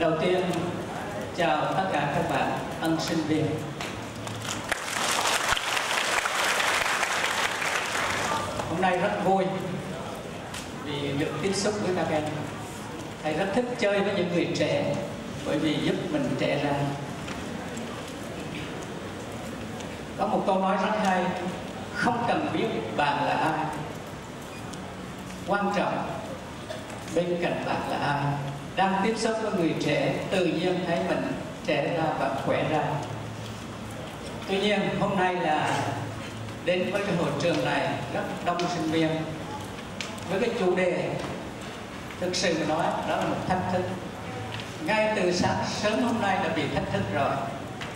đầu tiên, chào tất cả các bạn ân sinh viên. Hôm nay rất vui vì được tiếp xúc với các em. Thầy rất thích chơi với những người trẻ bởi vì giúp mình trẻ ra. Có một câu nói rất hay, không cần biết bạn là ai, quan trọng bên cạnh bạn là ai đang tiếp xúc với người trẻ, tự nhiên thấy mình trẻ ra và khỏe ra. Tuy nhiên, hôm nay là đến với cái hội trường này rất đông sinh viên. Với cái chủ đề thực sự mà nói, đó là một thách thức. Ngay từ sáng sớm hôm nay đã bị thách thức rồi,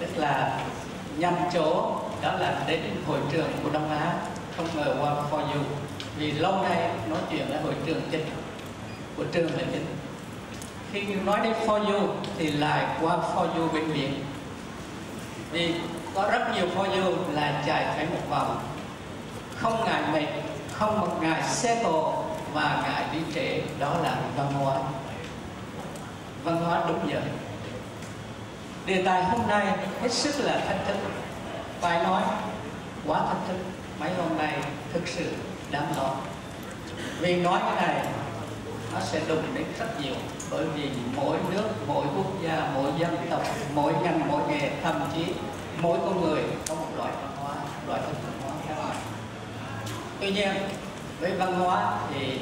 tức là nhằm chỗ, đó là đến hội trường của Đông Á, không ngờ qua for you. Vì lâu nay nói chuyện ở hội trường chính, của trường là chính khi nói đến for you thì lại qua for you bên biển vì có rất nhiều for you là chạy phải một vòng. Không ngại mệt, không một ngại xe cộ và ngại đi trễ, đó là văn hóa. Văn hóa đúng giờ đề tài hôm nay hết sức là thách thức. Phải nói, quá thách thức, mấy hôm nay thực sự đáng lo. Vì nói cái này, nó sẽ đụng đến rất nhiều bởi vì mỗi nước, mỗi quốc gia, mỗi dân tộc, mỗi ngành, mỗi nghề, thậm chí mỗi con người có một loại văn hóa, loại thức văn hóa khác nhau. Tuy nhiên, với văn hóa thì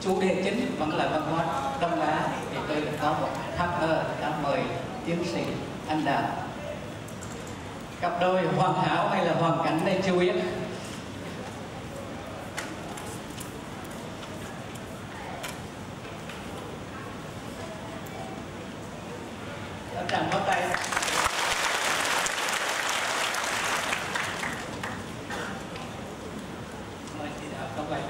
chủ đề chính vẫn là văn hóa đông á, thì tôi có một thắc mơ đã mời tiến sĩ anh đạt cặp đôi hoàn hảo hay là hoàn cảnh đây chưa biết. Tràng pháo tay mời chị đạo bài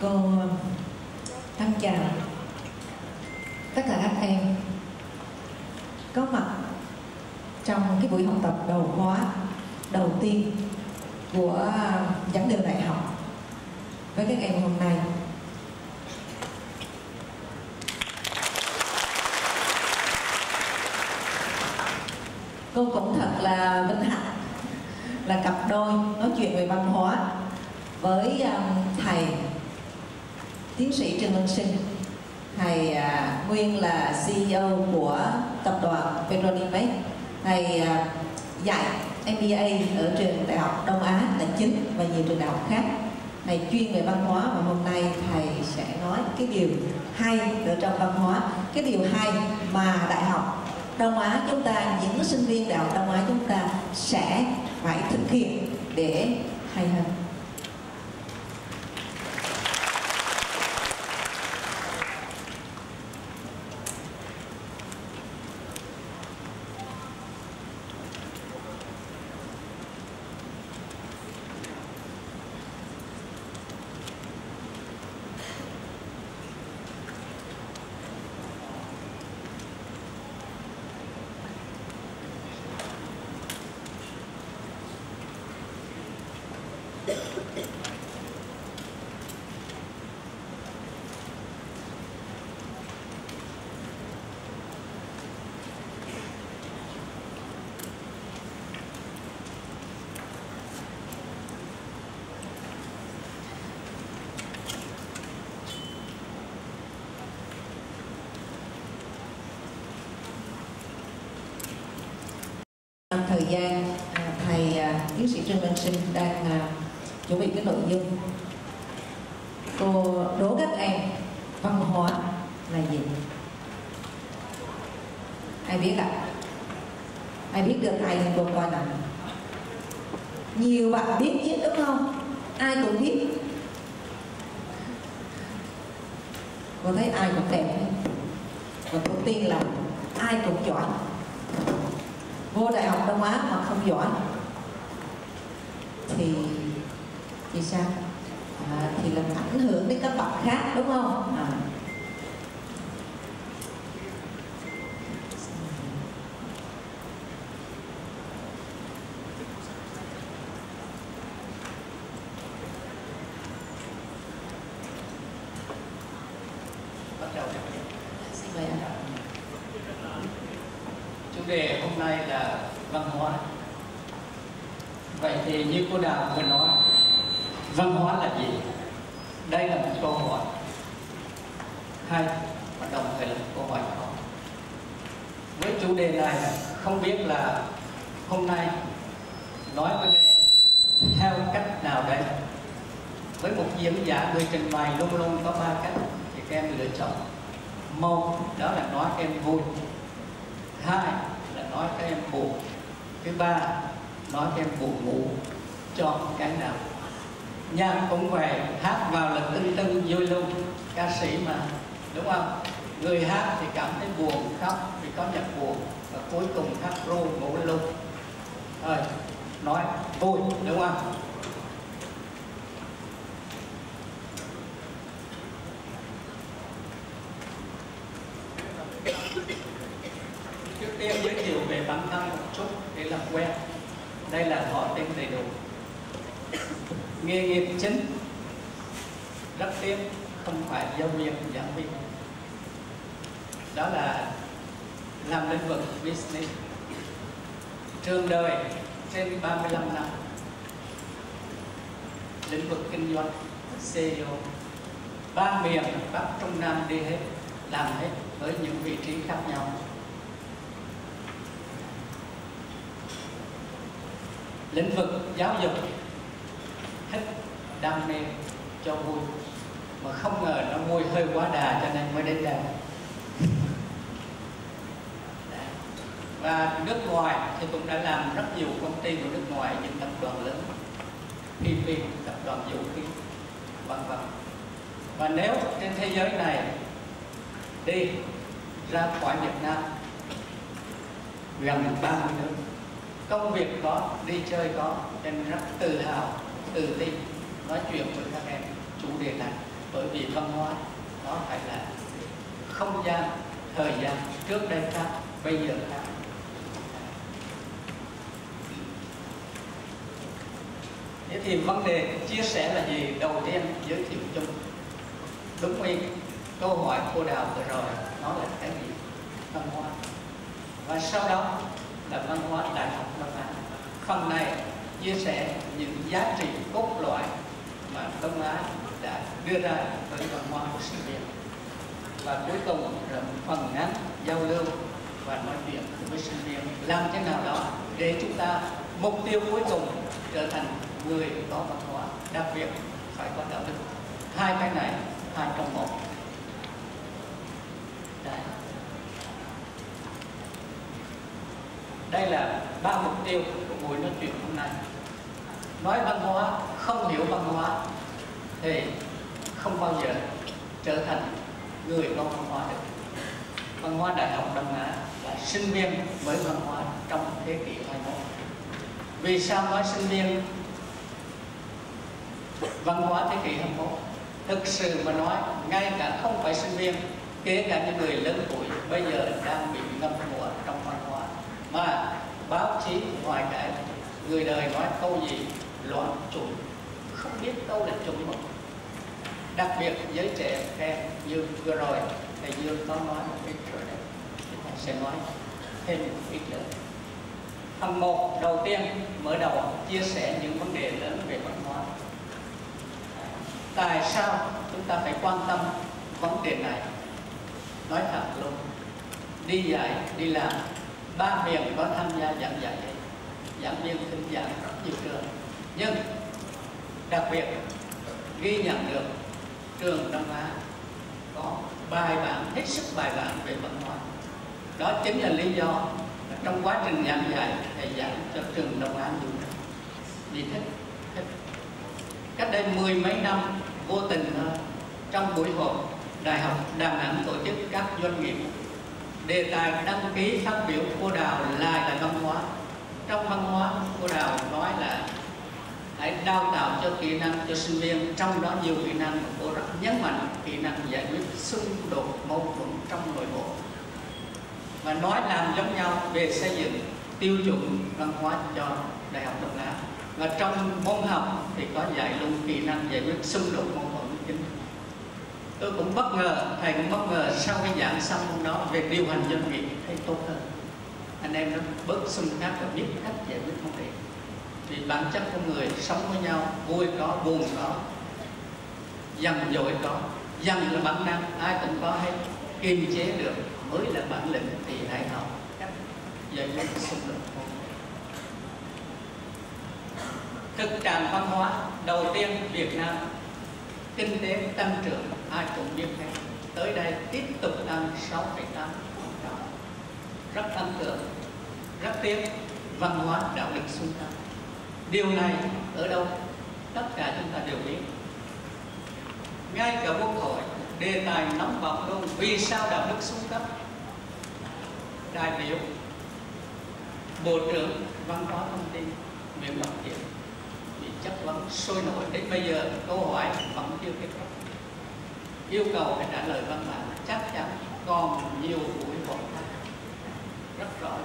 Cô ờ, thân chào tất cả các em. Có mặt trong cái buổi học tập đầu khóa đầu tiên của à, giảng đường đại học với cái ngày hôm nay. Cô cũng thật là vinh hạnh là cặp đôi nói chuyện về văn hóa với um, thầy tiến sĩ Trương văn Sinh thầy à, nguyên là CEO của tập đoàn Petrolimex thầy dạy MBA ở trường đại học Đông Á là chính và nhiều trường đại học khác. Thầy chuyên về văn hóa và hôm nay thầy sẽ nói cái điều hay ở trong văn hóa. Cái điều hay mà đại học Đông Á chúng ta, những sinh viên đại học Đông Á chúng ta sẽ phải thực hiện để hay hơn Trong thời gian à, à, thầy à, tiến sĩ Trương minh Sinh đang chuẩn bị cái nội dung. Cô đố các em văn hóa là gì? Ai biết ạ? Ai biết được ai lên cô coi nào nhiều bạn biết chứ, đúng không? Ai cũng biết. Cô thấy ai cũng đẹp. Và cô tin là ai cũng giỏi vô đại học đông á mà không giỏi. Thì thì sao? À, thì làm ảnh hưởng đến các bạn khác đúng không? À. đề hôm nay là văn hóa vậy thì như cô đào vừa nói văn hóa là gì đây là một câu hỏi hay và đồng thời là một câu hỏi khó với chủ đề này không biết là hôm nay nói với em theo cách nào đây với một diễn giả người trình bày luôn luôn có ba cách thì các em lựa chọn một đó là nói các em vui hai là nói các em buồn thứ ba nói các em buồn ngủ chọn cái nào nhạc cũng về hát vào là tưng tưng vui luôn ca sĩ mà đúng không người hát thì cảm thấy buồn khóc vì có nhạc buồn và cuối cùng hát ru ngủ luôn rồi nói vui đúng không trước tiên giới thiệu về bản thân một chút để làm quen đây là họ tên đầy đủ. Nghề nghiệp chính. Rất tiếc, không phải giáo viên giảng viên đó là làm lĩnh vực business. Trường đời trên 35 năm. Lĩnh vực kinh doanh CEO ba miền Bắc Trung Nam đi hết, làm hết với những vị trí khác nhau. Lĩnh vực giáo dục thích đam mê cho vui. Mà không ngờ nó vui hơi quá đà cho nên mới đến đây. Và nước ngoài thì cũng đã làm rất nhiều công ty của nước ngoài, những tập đoàn lớn PP tập đoàn vũ khí, vân vân. Và nếu trên thế giới này đi ra khỏi Việt Nam, gần 30 nước công việc có, đi chơi có, nên rất tự hào, tự tin nói chuyện với các em chủ đề này. Bởi vì văn hóa nó phải là không gian, thời gian trước đây khác, bây giờ khác. Thế thì vấn đề chia sẻ là gì? Đầu tiên giới thiệu chung đúng ý câu hỏi cô đào vừa rồi, nó là cái gì? Văn hóa. Và sau đó là văn hóa đại học Đông Á phần này chia sẻ những giá trị cốt lõi mà Đông Á đã đưa ra với văn hóa của sự Việt. và cuối cùng là một phần ngắn giao lưu và nói chuyện với sinh viên làm thế nào đó để chúng ta mục tiêu cuối cùng trở thành người có văn hóa. Đặc biệt phải có đạo đức. Hai cái này hai trong một Đấy đây là ba mục tiêu của buổi nói chuyện hôm nay. Nói văn hóa, không hiểu văn hóa, thì không bao giờ trở thành người có văn hóa được. Văn hóa đại học đông á là sinh viên với văn hóa trong thế kỷ 21 vì sao nói sinh viên văn hóa thế kỷ 21 thực sự mà nói, ngay cả không phải sinh viên, kể cả những người lớn tuổi bây giờ đang bị ngâm ngũa trong văn hóa mà báo chí ngoài cái người đời nói câu gì, loạn trùng, không biết câu là trùng một đặc biệt giới trẻ em như vừa rồi, thầy Dương có nói một ít rồi đấy. Chúng ta sẽ nói thêm một ít nữa. Phần một, đầu tiên, mở đầu, chia sẻ những vấn đề lớn về văn hóa. Tại sao chúng ta phải quan tâm vấn đề này? Nói thật luôn. Đi dạy, đi làm ba miền có tham gia giảng dạy, giảng viên thỉnh giảng rất nhiều trường. Nhưng đặc biệt ghi nhận được trường Đông Á có bài bản, hết sức bài bản về văn hóa. Đó chính là lý do trong quá trình giảng dạy thầy giảng cho trường Đông Á nhiều vì thích thích cách đây mười mấy năm, vô tình trong buổi họp đại học Đà Nẵng tổ chức các doanh nghiệp đề tài đăng ký phát biểu cô đào lại là văn hóa. Trong văn hóa, cô đào nói là hãy đào tạo cho kỹ năng cho sinh viên, trong đó nhiều kỹ năng mà cô rất nhấn mạnh, kỹ năng giải quyết xung đột, mâu thuẫn trong nội bộ. Và nói làm giống nhau về xây dựng tiêu chuẩn văn hóa cho đại học đông á và trong môn học thì có dạy luôn kỹ năng giải quyết xung đột, mâu thuẫn tôi cũng bất ngờ, thầy cũng bất ngờ sau khi giảng xong hôm đó về điều hành doanh nghiệp thấy tốt hơn. Anh em nó bớt xung khắc và biết cách giải quyết vấn đề vì bản chất con người sống với nhau, vui có, buồn có, dằn dội có, dằn là bản năng, ai cũng có hết, kiềm chế được mới là bản lĩnh thì hãy học cách giải quyết xung đột thực trạng văn hóa, đầu tiên Việt Nam kinh tế tăng trưởng ai cũng như thế tới đây tiếp tục tăng 6,8 rất ấn tượng rất tiếc văn hóa đạo đức xung quanh. Điều này ở đâu? Tất cả chúng ta đều biết. Ngay cả quốc hội đề tài nóng bỏng luôn. Vì sao đạo đức xuống cấp đại biểu bộ trưởng văn hóa thông tin nguyễn ngọc thiện bị chất vấn sôi nổi. Đến bây giờ câu hỏi vẫn chưa kết thúc yêu cầu phải trả lời văn bản chắc chắn, còn nhiều buổi họp rất rõ.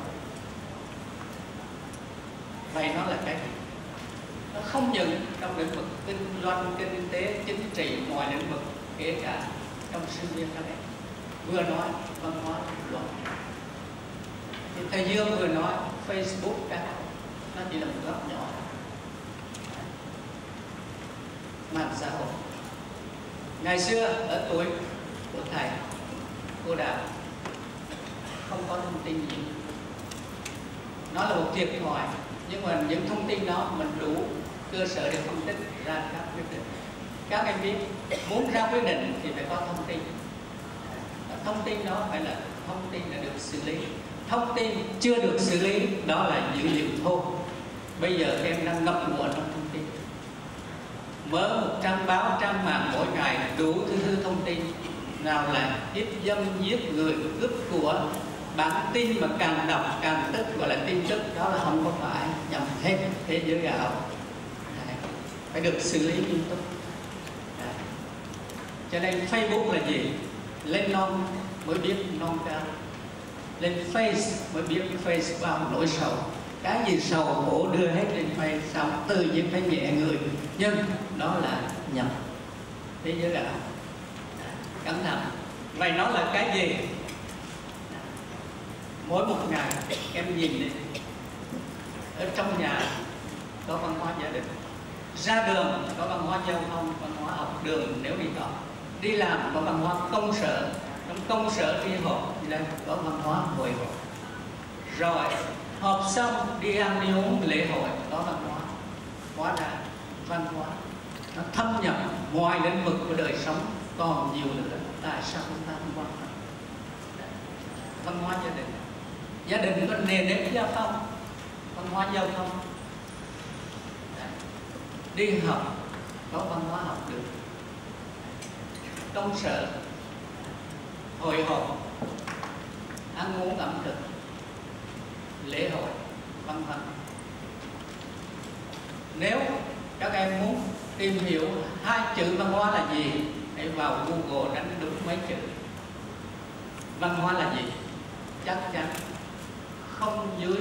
Vậy nó là cái gì? Nó không những trong lĩnh vực kinh doanh, kinh tế, chính trị, mọi lĩnh vực, kể cả trong sinh viên các em vừa nói văn hóa, luật. Thì thầy dương vừa nói facebook các nó chỉ là một góc nhỏ. Mạng xã hội ngày xưa, ở tuổi của thầy, cô đạo không có thông tin gì. Nó là một thiệt thòi, nhưng mà những thông tin đó mình đủ cơ sở để phân tích ra các quyết định. Các em biết, muốn ra quyết định thì phải có thông tin. Thông tin đó phải là thông tin đã được xử lý. Thông tin chưa được xử lý, đó là dữ liệu thô. Bây giờ em đang ngập ngụa trong thông mở một trang báo trang mạng mỗi ngày đủ thứ thứ thông tin. Nào là hiếp dâm, giết người, cướp của. Bản tin mà càng đọc, càng tức, gọi là tin tức, đó là không có phải nhầm hết thế giới ảo. Phải được xử lý nghiêm túc. Cho nên Facebook là gì? Lên non mới biết non cao. Lên face mới biết face bao nỗi sầu. Cái gì sầu khổ đưa hết lên face, xong tự nhiên phải nhẹ người nhưng đó là nhập. Thế giới đạo cẩn thận vậy nó là cái gì? Mỗi một ngày, em nhìn đi ở trong nhà có văn hóa gia đình. Ra đường có văn hóa giao thông, văn hóa học đường nếu đi học đi làm có văn hóa công sở. Trong công sở đi họp thì đây có văn hóa hội họp. Rồi, họp xong, đi ăn đi uống lễ hội, có văn hóa. Hóa ra văn hóa. Nó thâm nhập ngoài lĩnh vực của đời sống, còn nhiều nữa. Tại sao chúng ta không quan tâm? Văn hóa gia đình. Gia đình có nền nếp giao thông văn hóa giao thông. Đi học, có văn hóa học được. Công sở, hội họp, ăn uống ẩm thực, lễ hội vân vân nếu các em muốn tìm hiểu hai chữ văn hóa là gì? Hãy vào google đánh đúng mấy chữ. Văn hóa là gì? Chắc chắn không dưới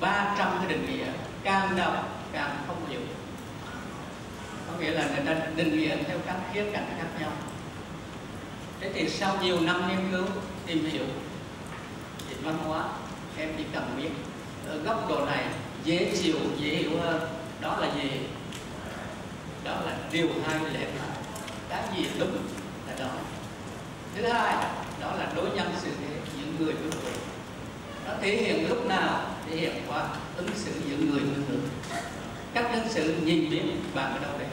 300 cái định nghĩa, càng đọc càng không hiểu. Có nghĩa là người ta định nghĩa theo các khía cạnh khác nhau. Thế thì sau nhiều năm nghiên cứu, tìm hiểu, thì văn hóa em chỉ cần biết ở góc độ này dễ chịu, dễ hiểu hơn. Đó là gì? Đó là điều hai lẽ phải. Cái gì đúng là đó. Thứ hai đó là đối nhân xử thế những người với người. Nó thể hiện lúc nào, thể hiện qua ứng xử giữa người với người. Cách ứng xử nhìn biết bạn ở đâu đấy.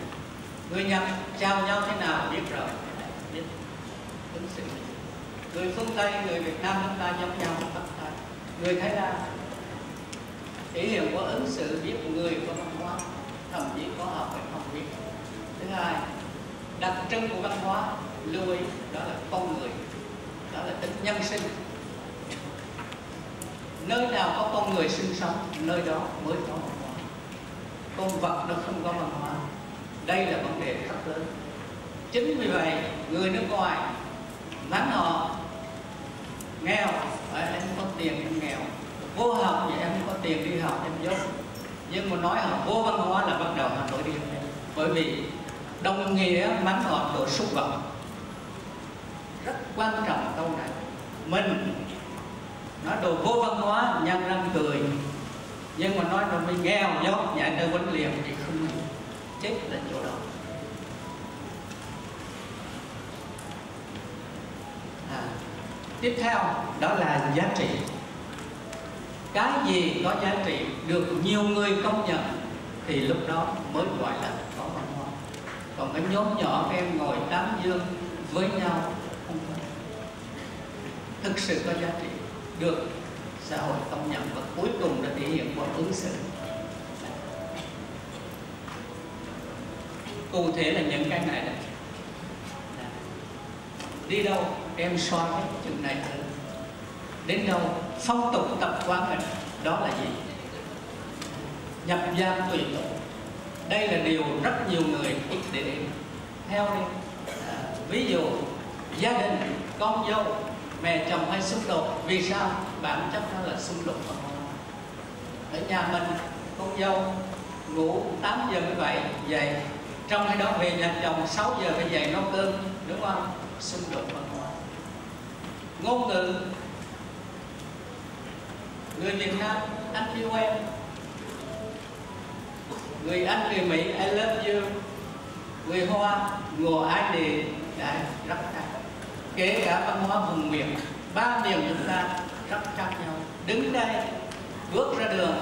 Người nhật chào nhau thế nào biết rồi, biết ứng xử. Người phương tây, người việt nam chúng ta giống nhau tất cả người thái lan thể hiện qua ứng xử biết người có văn hóa, thậm chí có học hay không biết thứ hai, đặc trưng của văn hóa lưu ý đó là con người, đó là tính nhân sinh. Nơi nào có con người sinh sống, nơi đó mới có văn hóa. Con vật nó không có văn hóa. Đây là vấn đề rất lớn. Chính vì vậy, người nước ngoài mắng họ, nghèo em có tiền, em nghèo. Vô học thì em có tiền đi học, em dốt nhưng mà nói họ vô văn hóa là bắt đầu họ nổi điên. Bởi vì đồng nghĩa mắng họ độ xúc vọng rất quan trọng câu này. Mình nó đồ vô văn hóa nhân răng cười. Nhưng mà nói nó mới nghèo dốt nhảy nơi quấn liền thì không chết là chỗ đó. À, tiếp theo đó là giá trị. Cái gì có giá trị được nhiều người công nhận thì lúc đó mới gọi là còn cái nhóm nhỏ các em ngồi tán dương với nhau không phải thực sự có giá trị. Được xã hội công nhận và cuối cùng là thể hiện qua ứng xử. Cụ thể là những cái này này đi đâu em soi hết chừng này thôi đến đâu, phong tục tập quán mình, đó là gì? Nhập gian tùy tục đây là điều rất nhiều người ít để ý. Theo đi à, ví dụ gia đình con dâu mẹ chồng hay xung đột vì sao? Bản chất nó là xung đột ở nhà mình con dâu ngủ 8 giờ mới vậy dậy trong khi đó về nhà chồng 6 giờ phải dậy nấu cơm đúng không? Xung đột văn hóa ngôn ngữ người Việt Nam anh yêu em người Anh người Mỹ I love you. Người Hoa ngồi ai thì đấy rất khác kể cả văn hóa vùng miền, ba miền chúng ta rất khác nhau. Đứng đây, bước ra đường,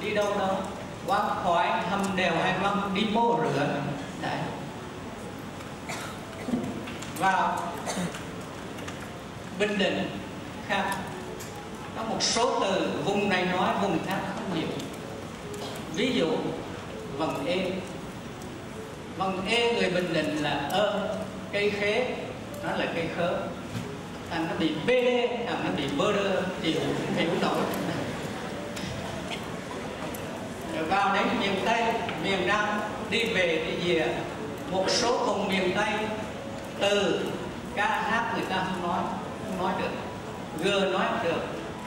đi đâu đâu qua khỏi hầm đèo hai văng đi mô rửa. Đấy. Vào. Bình định, khác. Có một số từ vùng này nói, vùng khác không hiểu. Ví dụ vần ê. Vần ê, người bình định là ơ, cây khế. Nó là cây khớ. Thằng nó bị bd thằng nó bị bơ đơ chịu hiểu nổi. Rồi vào đến miền tây, miền nam, đi về đi về một số vùng miền tây, từ ca hát người ta không nói không nói được g nói được.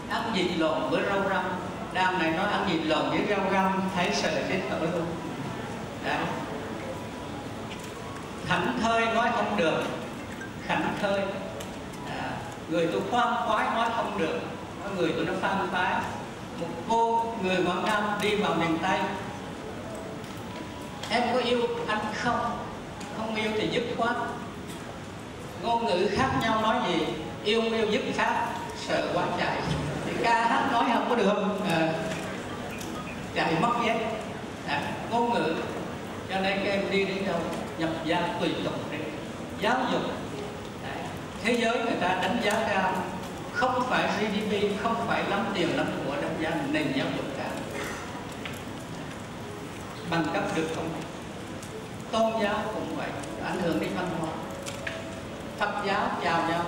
Ăn dịch lộn với rau răm đang này nói ăn vịt lộn với rau răm thấy sợ chết thở luôn đó thảnh thơi nói không được. Khảnh thơi à, người tôi khoan khoái nói không được. Nói người tôi nó phan phái. Một cô người quảng nam đi vào miền tây. Em có yêu anh không? Không yêu thì dứt khoát. Ngôn ngữ khác nhau nói gì? Yêu yêu dứt khác sợ quá chạy ca hát nói không có được à, chạy mất dép à, ngôn ngữ cho nên các em đi đến đâu nhập gia tùy tục đi. Giáo dục. Đấy. thế giới người ta đánh giá cao không phải GDP không phải lắm tiền lắm của đánh giá nền giáo dục cả. Bằng cấp được không? Tôn giáo cũng vậy ảnh hưởng đến văn hóa. Phật giáo chào nhau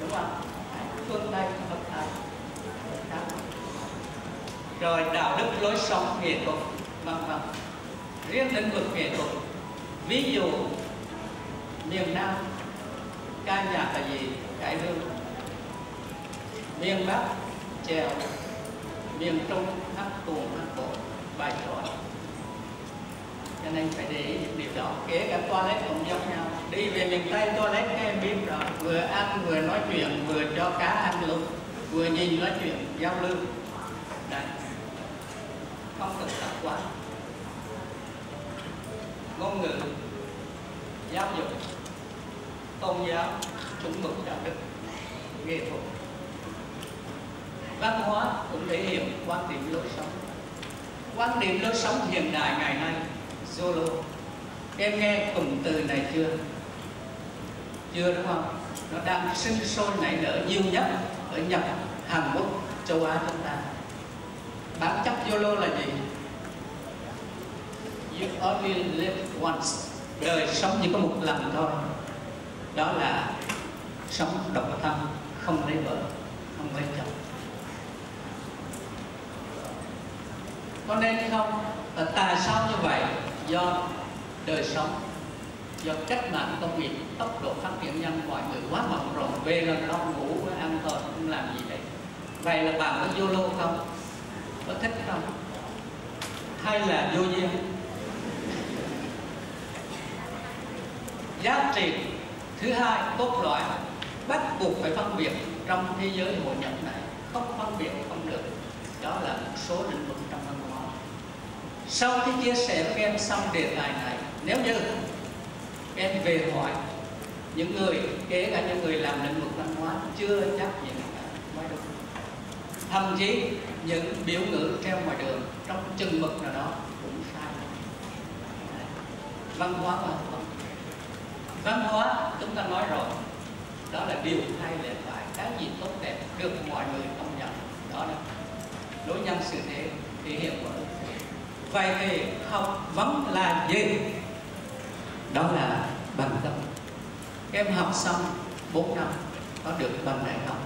đúng không? Phương Tây Phật Thái rồi đạo đức lối sống nghệ thuật, vân vân. Riêng lĩnh vực nghệ thuật, ví dụ, miền Nam, ca nhạc là gì? Cải lương. Miền Bắc, chèo. Miền Trung, hát tuồng, hát cổ, bài tròi cho nên phải để ý những điều đó. Kể cả toilet cũng giống nhau. Đi về miền tây toilet các em biết rồi. Vừa ăn, vừa nói chuyện, vừa cho cá ăn luôn. Vừa nhìn nói chuyện, giao lưu không cần tập quán ngôn ngữ, giáo dục, tôn giáo, chuẩn mực đạo đức, nghệ thuật. Văn hóa cũng thể hiện quan điểm lối sống. Quan điểm lối sống hiện đại ngày nay solo em nghe cụm từ này chưa? Chưa đúng không? Nó đang sinh sôi nảy nở nhiều nhất ở Nhật, Hàn Quốc, châu Á chúng ta. Bản chất YOLO là gì? You only live once. Đời sống chỉ có một lần thôi. Đó là sống độc thân, không lấy vợ, không lấy chồng. Có nên không? Và tại sao như vậy? Do đời sống, do cách mạng công nghiệp tốc độ phát triển nhanh mọi người quá mộng rộng về là lo ngủ, ăn thôi, không làm gì đấy vậy là bạn có YOLO không? Có thích không? Hay là vô duyên? Giá trị thứ hai cốt lõi, bắt buộc phải phân biệt trong thế giới hội nhập này. Không phân biệt, không được. Đó là một số lĩnh vực trong văn hóa. Sau khi chia sẻ với em xong đề tài này, nếu như em về hỏi những người, kể cả những người làm lĩnh vực văn hóa, chưa chắc gì thậm chí những biểu ngữ treo ngoài đường trong chừng mực nào đó cũng sai. Văn hóa và văn hóa chúng ta nói rồi, đó là điều hay lẽ phải cái gì tốt đẹp được mọi người công nhận, đó là đối nhân xử thế, thể hiện của vậy thì học vấn là gì? Đó là bằng cấp em học xong 4 năm, có được bằng đại học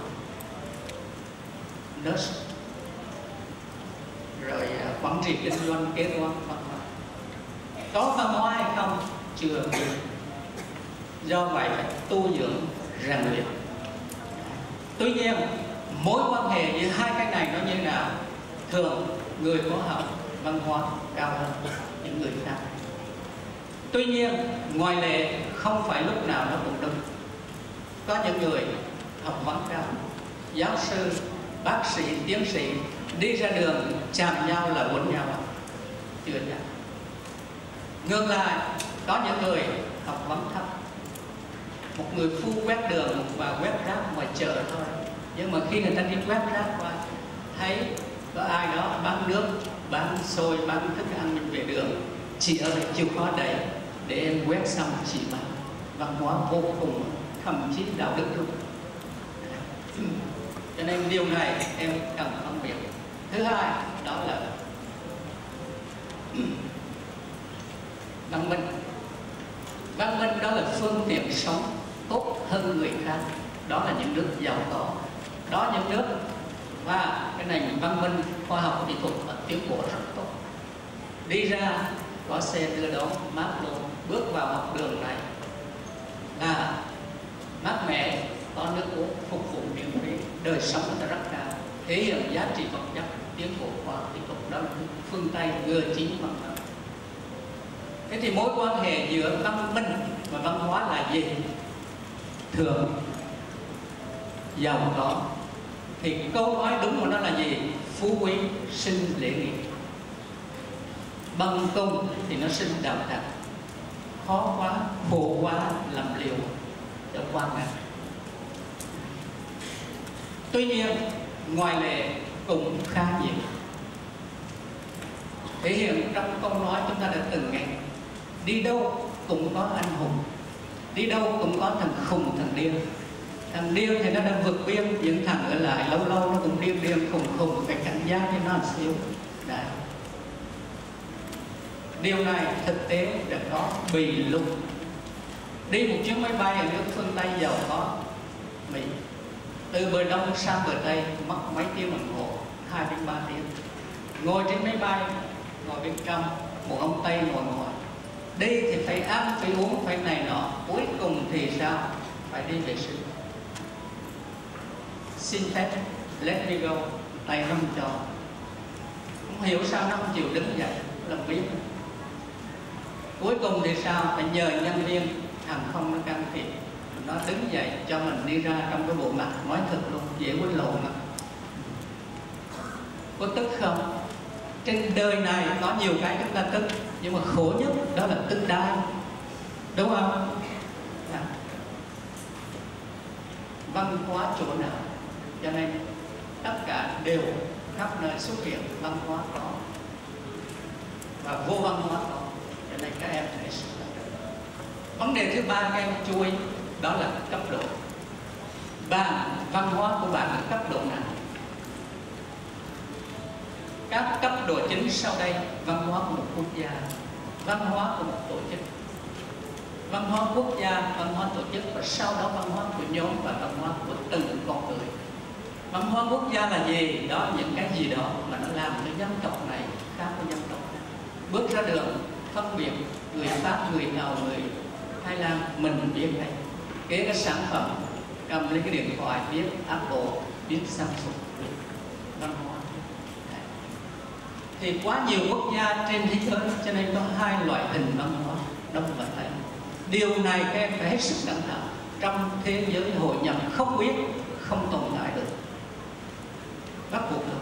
nurse rồi à, quản trị kinh doanh kế toán văn hóa có văn hóa hay không? Chưa do vậy, phải tu dưỡng rèn luyện. Tuy nhiên, mối quan hệ giữa hai cái này nó như nào? Thường, người có học văn hóa cao hơn những người khác. Tuy nhiên, ngoài lệ không phải lúc nào nó cũng đúng. Có những người học vấn cao, giáo sư bác sĩ, tiến sĩ đi ra đường, chạm nhau là quấn nhau chưa nhau ngược lại, có những người học vấn thấp. Một người phu quét đường và quét rác ngoài chợ thôi. Nhưng mà khi người ta đi quét rác qua, thấy có ai đó bán nước, bán xôi, bán thức ăn mình về đường chị ơi chịu khó đấy để em quét xong chị bán. Văn hóa vô cùng, thậm chí đạo đức luôn cho nên điều này em cần phân biệt thứ hai, đó là văn minh. Văn minh đó là phương tiện sống tốt hơn người khác. Đó là những nước giàu có. Đó những nước và cái nền văn minh, khoa học, kỹ thuật và tiến bộ rất tốt. Đi ra, có xe đưa đón mát luôn bước vào học đường này. Là mát mẻ có nước uống phục vụ miễn phí đời sống người ta rất cao. Thể hiện giá trị vật chất tiến bộ khoa học kỹ thuật đó là phương tây ngừa chính văn hóa thế thì mối quan hệ giữa văn minh và văn hóa là gì? Thường giàu có. Thì câu nói đúng của nó là gì? Phú quý, sinh lễ nghĩa bằng công thì nó sinh đạo đạo khó quá, khổ quá làm liều. Cho quan ngại tuy nhiên, ngoài lệ cũng khá nhiều. Thể hiện trong câu nói chúng ta đã từng nghe, đi đâu cũng có anh hùng, đi đâu cũng có thằng khùng thằng điên. Thằng điên thì nó đang vượt biên, những thằng ở lại lâu lâu nó cũng điên điên khùng khùng phải cảnh giác cho nó một xíu. Đấy. điều này thực tế đã có bị lục. Đi một chuyến máy bay ở nước phương tây giàu có, mỹ từ bờ đông sang bờ tây mất mấy tiếng đồng hồ hai đến ba tiếng. Ngồi trên máy bay, ngồi bên trong, một ông tây ngồi ngồi. Đi thì phải ăn, phải uống, phải này nọ, cuối cùng thì sao? Phải đi vệ sinh. Xin phép, let me go, tay không cho. Không hiểu sao nó không chịu đứng dậy, làm biết cuối cùng thì sao? Phải nhờ nhân viên, hàng không nó can thiệp nó đứng dậy cho mình đi ra trong cái bộ mặt, nói thật luôn, dễ quên lộn lắm. Có tức không? Trên đời này có nhiều cái chúng ta tức, nhưng mà khổ nhất đó là tức đai đúng không? À. văn hóa chỗ nào? Cho nên tất cả đều khắp nơi xuất hiện văn hóa có. Và vô văn hóa có. Cho nên các em phải vấn đề thứ ba các em chú ý đó là cấp độ. Ba, văn hóa của bạn ở cấp độ nào? Các cấp độ chính sau đây, văn hóa của một quốc gia, văn hóa của một tổ chức. Văn hóa quốc gia, văn hóa tổ chức, và sau đó văn hóa của nhóm và văn hóa của từng con người. Văn hóa quốc gia là gì? Đó, những cái gì đó mà nó làm cho dân tộc này, khác với dân tộc này bước ra đường, phân biệt người pháp, người nào người thái lan, mình biết đây kế cả sản phẩm, cầm lấy cái điện thoại, biết apple, biết samsung văn hóa. Thì quá nhiều quốc gia trên thế giới, cho nên có hai loại hình văn hóa, đông và tây. Điều này các em phải hết sức cẩn thận. Trong thế giới hội nhập không biết, không tồn tại được. Bắt buộc được.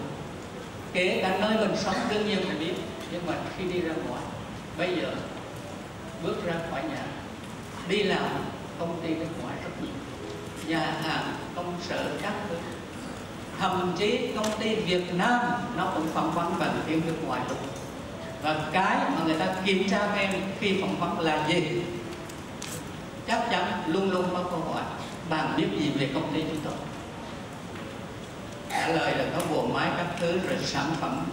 kể cả nơi mình sống đương nhiên phải biết. Nhưng mà khi đi ra ngoài, bây giờ, bước ra khỏi nhà, đi làm công ty nước ngoài rất nhiều. Nhà hàng công sở các thứ. Thậm chí công ty Việt Nam, nó cũng phỏng vấn bằng tiếng nước ngoài luôn. Và cái mà người ta kiểm tra em khi phỏng vấn là gì? Chắc chắn luôn luôn có câu hỏi, bạn biết gì về công ty chúng tôi? Trả lời là có bộ máy các thứ, rồi sản phẩm,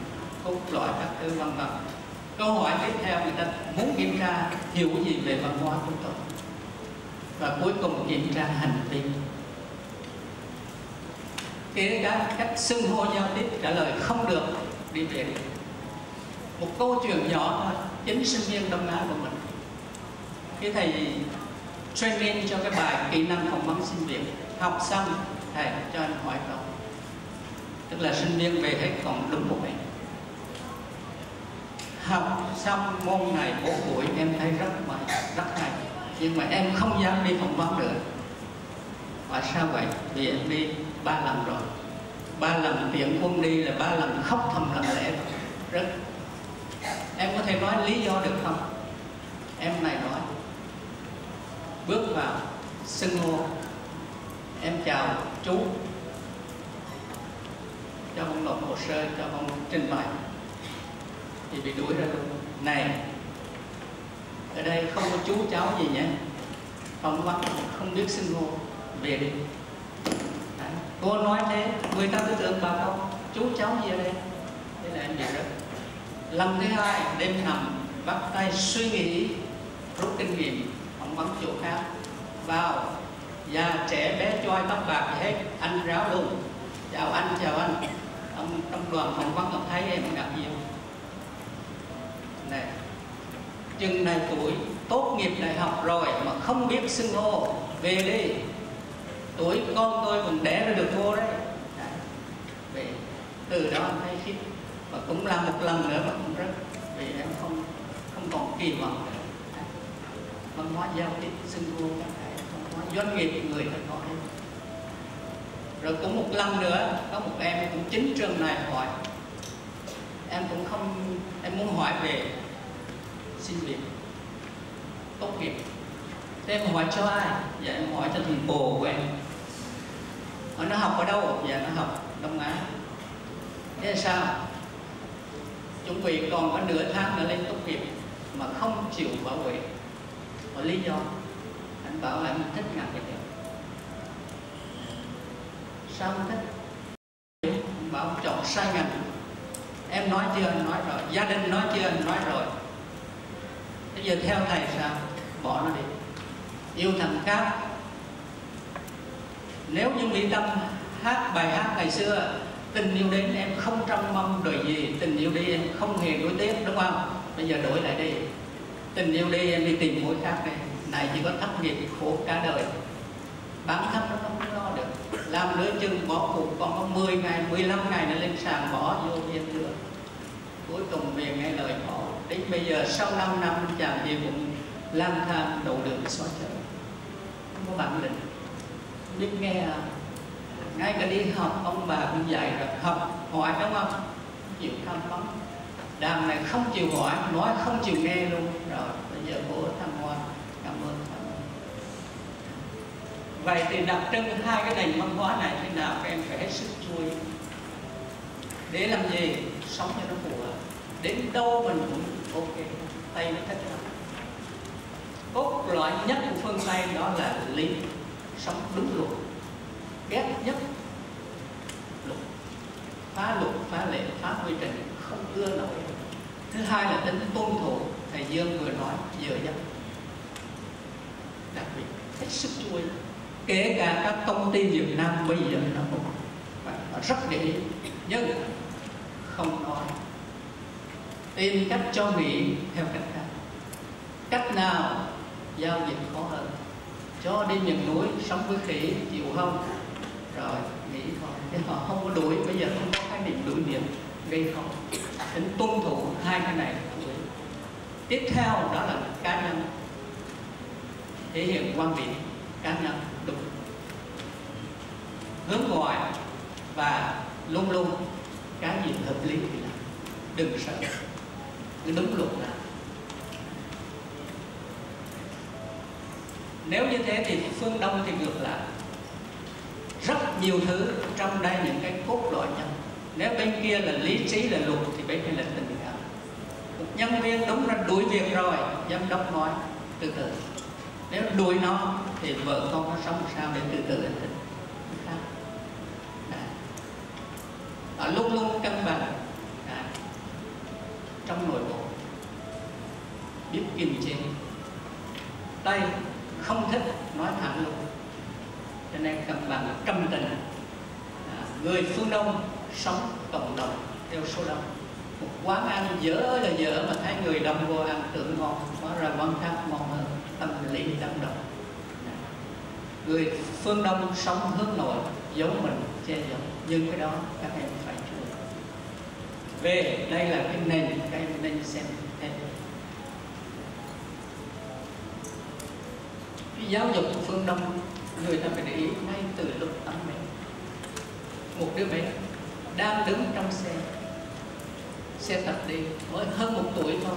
cốt loại các thứ, vân vân. Câu hỏi tiếp theo người ta muốn kiểm tra hiểu gì về văn hóa chúng tôi? Và cuối cùng kiểm tra hành vi. Kể cả cách xưng hô giao tiếp trả lời không được đi về. Một câu chuyện nhỏ thôi chính sinh viên đông á của mình. Cái thầy training cho cái bài kỹ năng phỏng vấn sinh viên. Học xong thầy cho anh hỏi câu tức là sinh viên về hết còn đúng một mình, học xong môn này bốn buổi em thấy rất mệt rất hay nhưng mà em không dám đi phỏng vấn nữa tại sao vậy? Vì em đi ba lần rồi. Ba lần tiện quân đi là ba lần khóc thầm lặng lẽ rất em có thể nói lý do được không? Em này nói, bước vào xưng hô, em chào chú. Cho ông nộp hồ sơ cho ông trình bày. Thì bị đuổi ra luôn. Này ở đây không có chú cháu gì nhé. Phỏng bắt, không biết xưng hô về đi. Đấy. cô nói thế người ta cứ tưởng bà không chú cháu gì ở đây? Thế là em bị rớt lần thứ hai, đêm nằm, bắt tay suy nghĩ, rút kinh nghiệm ông bắn chỗ khác. Vào, già trẻ bé choi tóc bạc hết, anh ráo luôn. Chào anh chào anh. Ông trong đoàn phỏng vấn, ông thấy em gặp nhiều. này chừng này tuổi, tốt nghiệp đại học rồi mà không biết xưng hô, về đi. Tuổi con tôi còn đẻ ra được cô đấy. Dạ. Về từ đó anh thấy khiếp và cũng làm một lần nữa mà cũng rất, vì em không không còn kỳ vọng nữa. Dạ. Văn hóa giao tiếp, xưng hô các cái văn hóa doanh nghiệp người ta có hết rồi cũng một lần nữa, có một em cũng chính trường này hỏi. Em cũng không, em muốn hỏi về xin việc. Tốt nghiệp. Thế em hỏi cho ai? Dạ em hỏi cho thằng bồ của em. Hỏi nó học ở đâu? Dạ nó học đông á. Thế là sao? Chuẩn bị còn có nửa tháng nữa lên tốt nghiệp mà không chịu bảo vệ. Có lý do. Anh bảo là anh thích ngành cái này. Sao không thích? Anh bảo chọn sai ngành. Em nói chưa? Anh nói rồi. Gia đình nói chưa? Anh nói rồi bây giờ theo thầy sao bỏ nó đi. Yêu thằng khác nếu như mỹ tâm hát bài hát ngày xưa, tình yêu đến em không trông mong đợi gì, tình yêu đi em không hề đối tiếc, đúng không? Bây giờ đổi lại đi. Tình yêu đi em đi tìm mối khác này này chỉ có thất nghiệp khổ cả đời. Bản thân nó không lo được. Làm nửa chừng bỏ cuộc còn có 10 ngày 15 ngày nó lên sàn bỏ vô viên nữa cuối cùng về nghe lời đến bây giờ sau 5 năm chàng kia cũng lang thang đầu đường xóa chợ. Không có bản lĩnh. Biết nghe à, ngay cả đi học, ông bà cũng dạy rồi học, hỏi đúng không? Chịu tham vấn đàn này không chịu hỏi, nói không chịu nghe luôn. Rồi, bây giờ bố tham hoa. Cảm ơn vậy thì đặc trưng hai cái nền văn hóa này thế nào các em phải hết sức chú ý. Để làm gì? Sống cho nó phù hợp. Đến đâu mình cũng ok tây nó thích lắm cốt loại nhất của phương tây đó là lý. Sống đúng luật. Ghét nhất luật. Phá luật, phá lệ, phá quy trình, không ưa nổi. Thứ hai là tính tuân thủ, thầy dương vừa nói, giờ giấc. Đặc biệt, hết sức chú ý. Kể cả các công ty Việt Nam bây giờ nó cũng rất để ý. Nhưng không nói tìm cách cho nghỉ theo cách khác. Cách nào giao dịch khó hơn? Cho đi miền núi sống với khỉ chịu không? Rồi nghỉ thôi. Thế họ không có đuổi, bây giờ không có khái niệm đuổi việc gây không tính tuân thủ hai cái này. Tiếp theo đó là cá nhân. Thể hiện quan điểm cá nhân đúng. Hướng ngoại và luôn luôn cái gì hợp lý thì làm. Đừng sợ cái đúng luật là nếu như thế thì phương đông thì ngược lại. Rất nhiều thứ trong đây những cái cốt lõi nhân nếu bên kia là lý trí, là luật, thì bên kia là tình cảm. Nhân viên đúng ra đuổi việc rồi, giám đốc nói, từ từ. Nếu đuổi nó thì vợ con nó sống sao để từ từ anh tình họ luôn luôn cân bằng trong nội bộ. Biết kiềm chế tay không thích nói thẳng luôn. Cho nên cân bằng trầm tình. À, người phương đông sống cộng đồng theo số đông. Một quán ăn dở là dở mà thấy người đông vô ăn tưởng ngon hóa ra quán khác ngon hơn tâm lý đậm động dạ. người phương đông sống hướng nội giống mình che giấu. Nhưng cái đó các em phải về đây là cái nền các em nên xem cái giáo dục của phương đông, người ta phải để ý ngay từ lúc tâm mình một đứa bé đang đứng trong xe xe tập đi, mới hơn một tuổi thôi.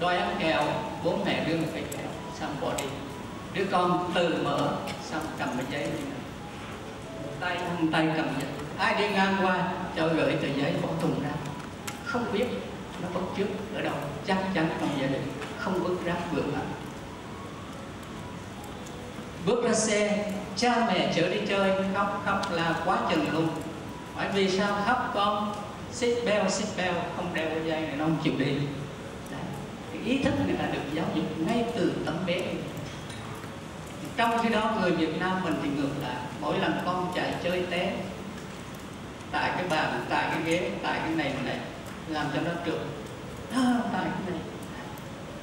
Đòi ăn kẹo, bố mẹ đưa một cái kẹo, xong bỏ đi. Đứa con từ mở, xong cầm cái giấy như này tay ăn tay cầm giấy. Ai đi ngang qua cho gửi tờ giấy bỏ thùng ra. Không biết nó bất trước ở đâu. Chắc chắn trong gia đình không vứt rác vườn mặt bước ra xe, cha mẹ chở đi chơi, khóc khóc là quá chừng luôn. Bởi vì sao? Khóc con xích beo xích beo, không đeo cái dây này nó không chịu đi. Đấy. Cái ý thức người ta được giáo dục ngay từ tấm bé. Trong khi đó, người Việt Nam mình thì ngược lại. Mỗi lần con chạy chơi té tại cái bàn tại cái ghế tại cái này này làm cho nó trượt. À, tại cái này.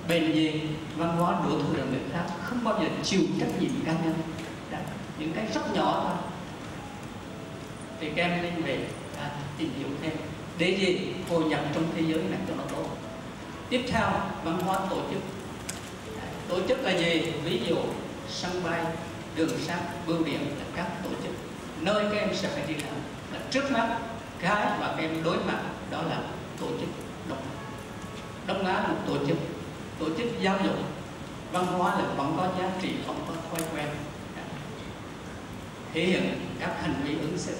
Bền gì văn hóa đổ thừa là người khác không bao giờ chịu trách nhiệm cá nhân. Những cái rất nhỏ thôi. Thì các em nên về à, tìm hiểu thêm. Để gì? Hội nhập trong thế giới này cho nó tốt. Tiếp theo văn hóa tổ chức. Tổ chức là gì? Ví dụ sân bay đường sắt bưu điện là các tổ chức. Nơi các em sẽ phải đi làm trước mắt. Cái mà các em đối mặt đó là tổ chức đông đông á một tổ chức tổ chức giáo dục. Văn hóa là vẫn có giá trị, vẫn có thói quen. Thể hiện các hành vi ứng xử.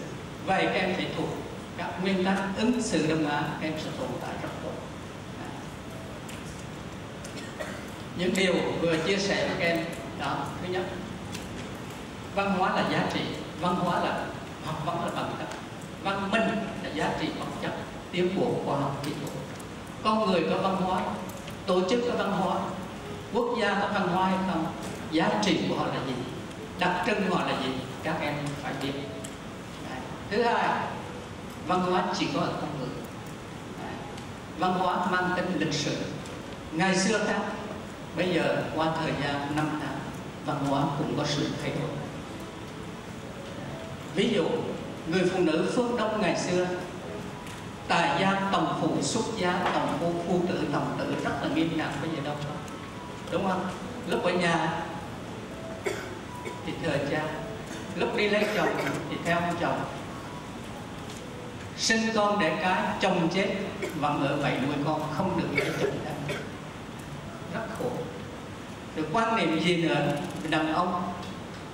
Vậy các em phải thuộc các nguyên tắc ứng xử đông á các em sẽ tồn tại rất tốt. Những điều vừa chia sẻ với các em đó, thứ nhất, văn hóa là giá trị, văn hóa là học vấn là bằng văn minh là giá trị vật chất, tiến bộ khoa học kỹ thuật. Con người có văn hóa, tổ chức có văn hóa, quốc gia có văn hóa hay không, giá trị của họ là gì, đặc trưng của họ là gì, các em phải biết. Đấy. thứ hai, văn hóa chỉ có ở con người. Đấy. văn hóa mang tính lịch sử. Ngày xưa khác, bây giờ qua thời gian năm tháng, văn hóa cũng có sự thay đổi. Ví dụ người phụ nữ phương đông ngày xưa tài gia tổng phụ xuất gia tổng phu phu tử tổng tử, rất là nghiêm ngặt bây giờ đâu có đúng không? Lúc ở nhà thì thờ cha, lúc đi lấy chồng thì theo ông chồng. Sinh con để cái, chồng chết vẫn ở vậy nuôi con, không được lấy chồng ra. Rất khổ. Được quan niệm gì nữa, đàn ông?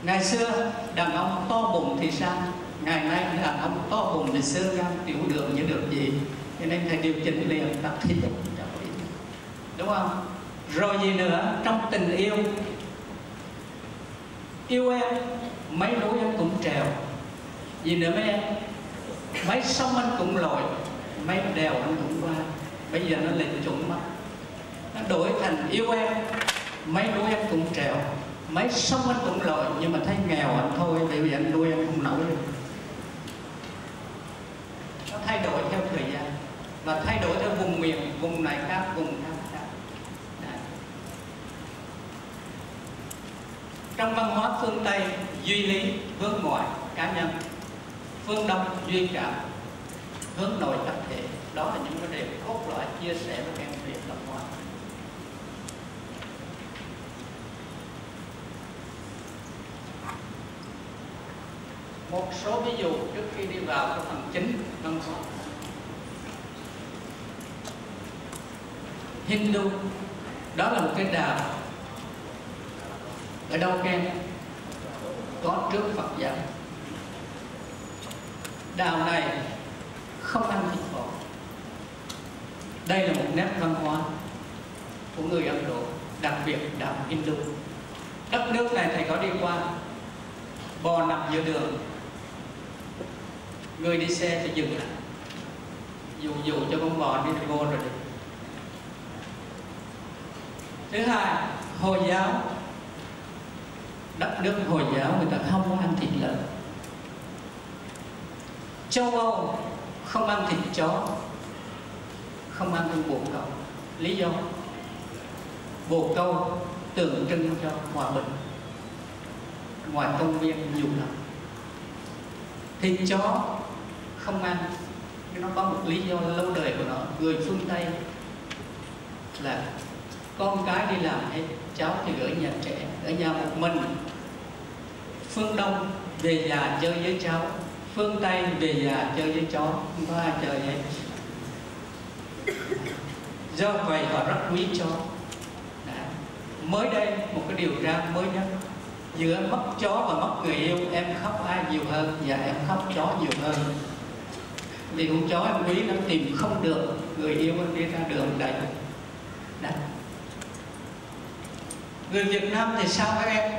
Ngày xưa, đàn ông to bụng thì sao? Ngày nay đàn ông to hùng thì sơ gan tiểu đường như được gì. Cho nên thầy điều chỉnh liền, tập thể dục đúng không? Rồi gì nữa? Trong tình yêu. Yêu em, mấy núi anh cũng trèo. Gì nữa mấy em? Mấy sông anh cũng lội, mấy đèo anh cũng qua. Bây giờ nó lệnh chuẩn mất. Nó đổi thành yêu em, mấy núi em cũng trèo. Mấy sông anh cũng lội, nhưng mà thấy nghèo anh thôi vì anh nuôi em không nổi được nó thay đổi theo thời gian và thay đổi theo vùng miền, vùng này khác, vùng khác khác. Đấy. trong văn hóa phương tây, duy lý, hướng ngoại, cá nhân. Phương đông, duy cảm hướng nội tập thể. Đó là những vấn đề cốt lõi chia sẻ với các em về văn hóa. Một số ví dụ trước khi đi vào cái phần chính văn hóa. Hindu, đó là một cái đạo ở đâu kem có trước Phật giáo. Đạo này không ăn thịt bò. Đây là một nét văn hóa của người Ấn Độ, đặc biệt đạo Hindu. Đất nước này thầy có đi qua, bò nằm giữa đường người đi xe phải dừng lại. Dụ dụ cho con bò đi vô rồi đi. Thứ hai, hồi giáo. Đất nước hồi giáo người ta không có ăn thịt lợn. Châu âu không ăn thịt chó, không ăn con bồ câu lý do? Bồ câu tượng trưng cho hòa bình. Ngoài công viên nhiều lắm. Thịt chó không ăn. Nó có một lý do lâu đời của nó. Người phương tây là con cái đi làm hay cháu thì ở nhà trẻ, ở nhà một mình. Phương đông về già chơi với cháu, phương tây về già chơi với chó, không có ai chơi hết. Do vậy họ rất quý chó. Đã. mới đây, một cái điều ra mới nhất. Giữa mất chó và mất người yêu, em khóc ai nhiều hơn? Và em khóc chó nhiều hơn vì con chó em quý nó tìm không được người yêu em đi ra đường đấy Đấy. người Việt Nam thì sao các em?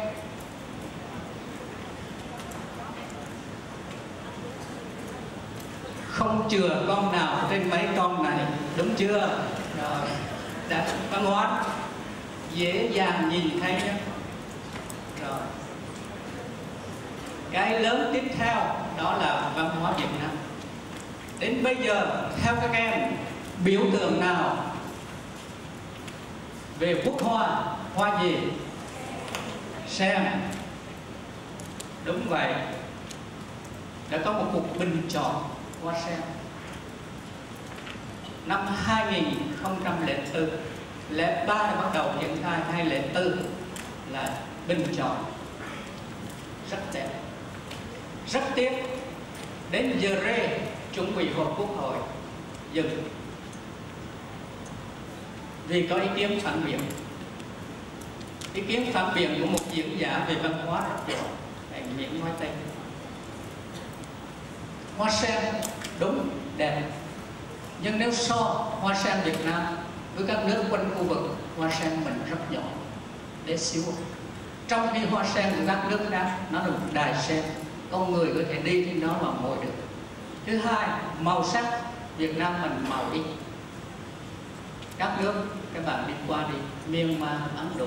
Không chừa con nào trên mấy con này, đúng chưa? Rồi, đã. Văn hóa dễ dàng nhìn thấy đó. rồi. Cái lớn tiếp theo, đó là văn hóa Việt Nam đến bây giờ, theo các em, biểu tượng nào? Về quốc hoa hoa gì? Xem. Đúng vậy. Đã có một cuộc bình chọn, hoa sen. Năm 2004 lễ ba đã bắt đầu triển khai hai lễ tư là bình chọn. Rất đẹp. Rất tiếc, đến giờ rê chuẩn bị họp quốc hội. Dừng vì có ý kiến phản biện. Ý kiến phản biện của một diễn giả về văn hóa. Rất giỏi anh Nguyễn Nói Tây hoa sen, đúng, đẹp. Nhưng nếu so hoa sen Việt Nam với các nước quanh khu vực, hoa sen mình rất nhỏ để xíu. Trong khi hoa sen của các nước khác, nó là một đài sen, con người có thể đi trên nó mà ngồi được thứ hai màu sắc. Việt Nam mình màu đi. Các nước các bạn đi qua đi. Myanmar Ấn Độ.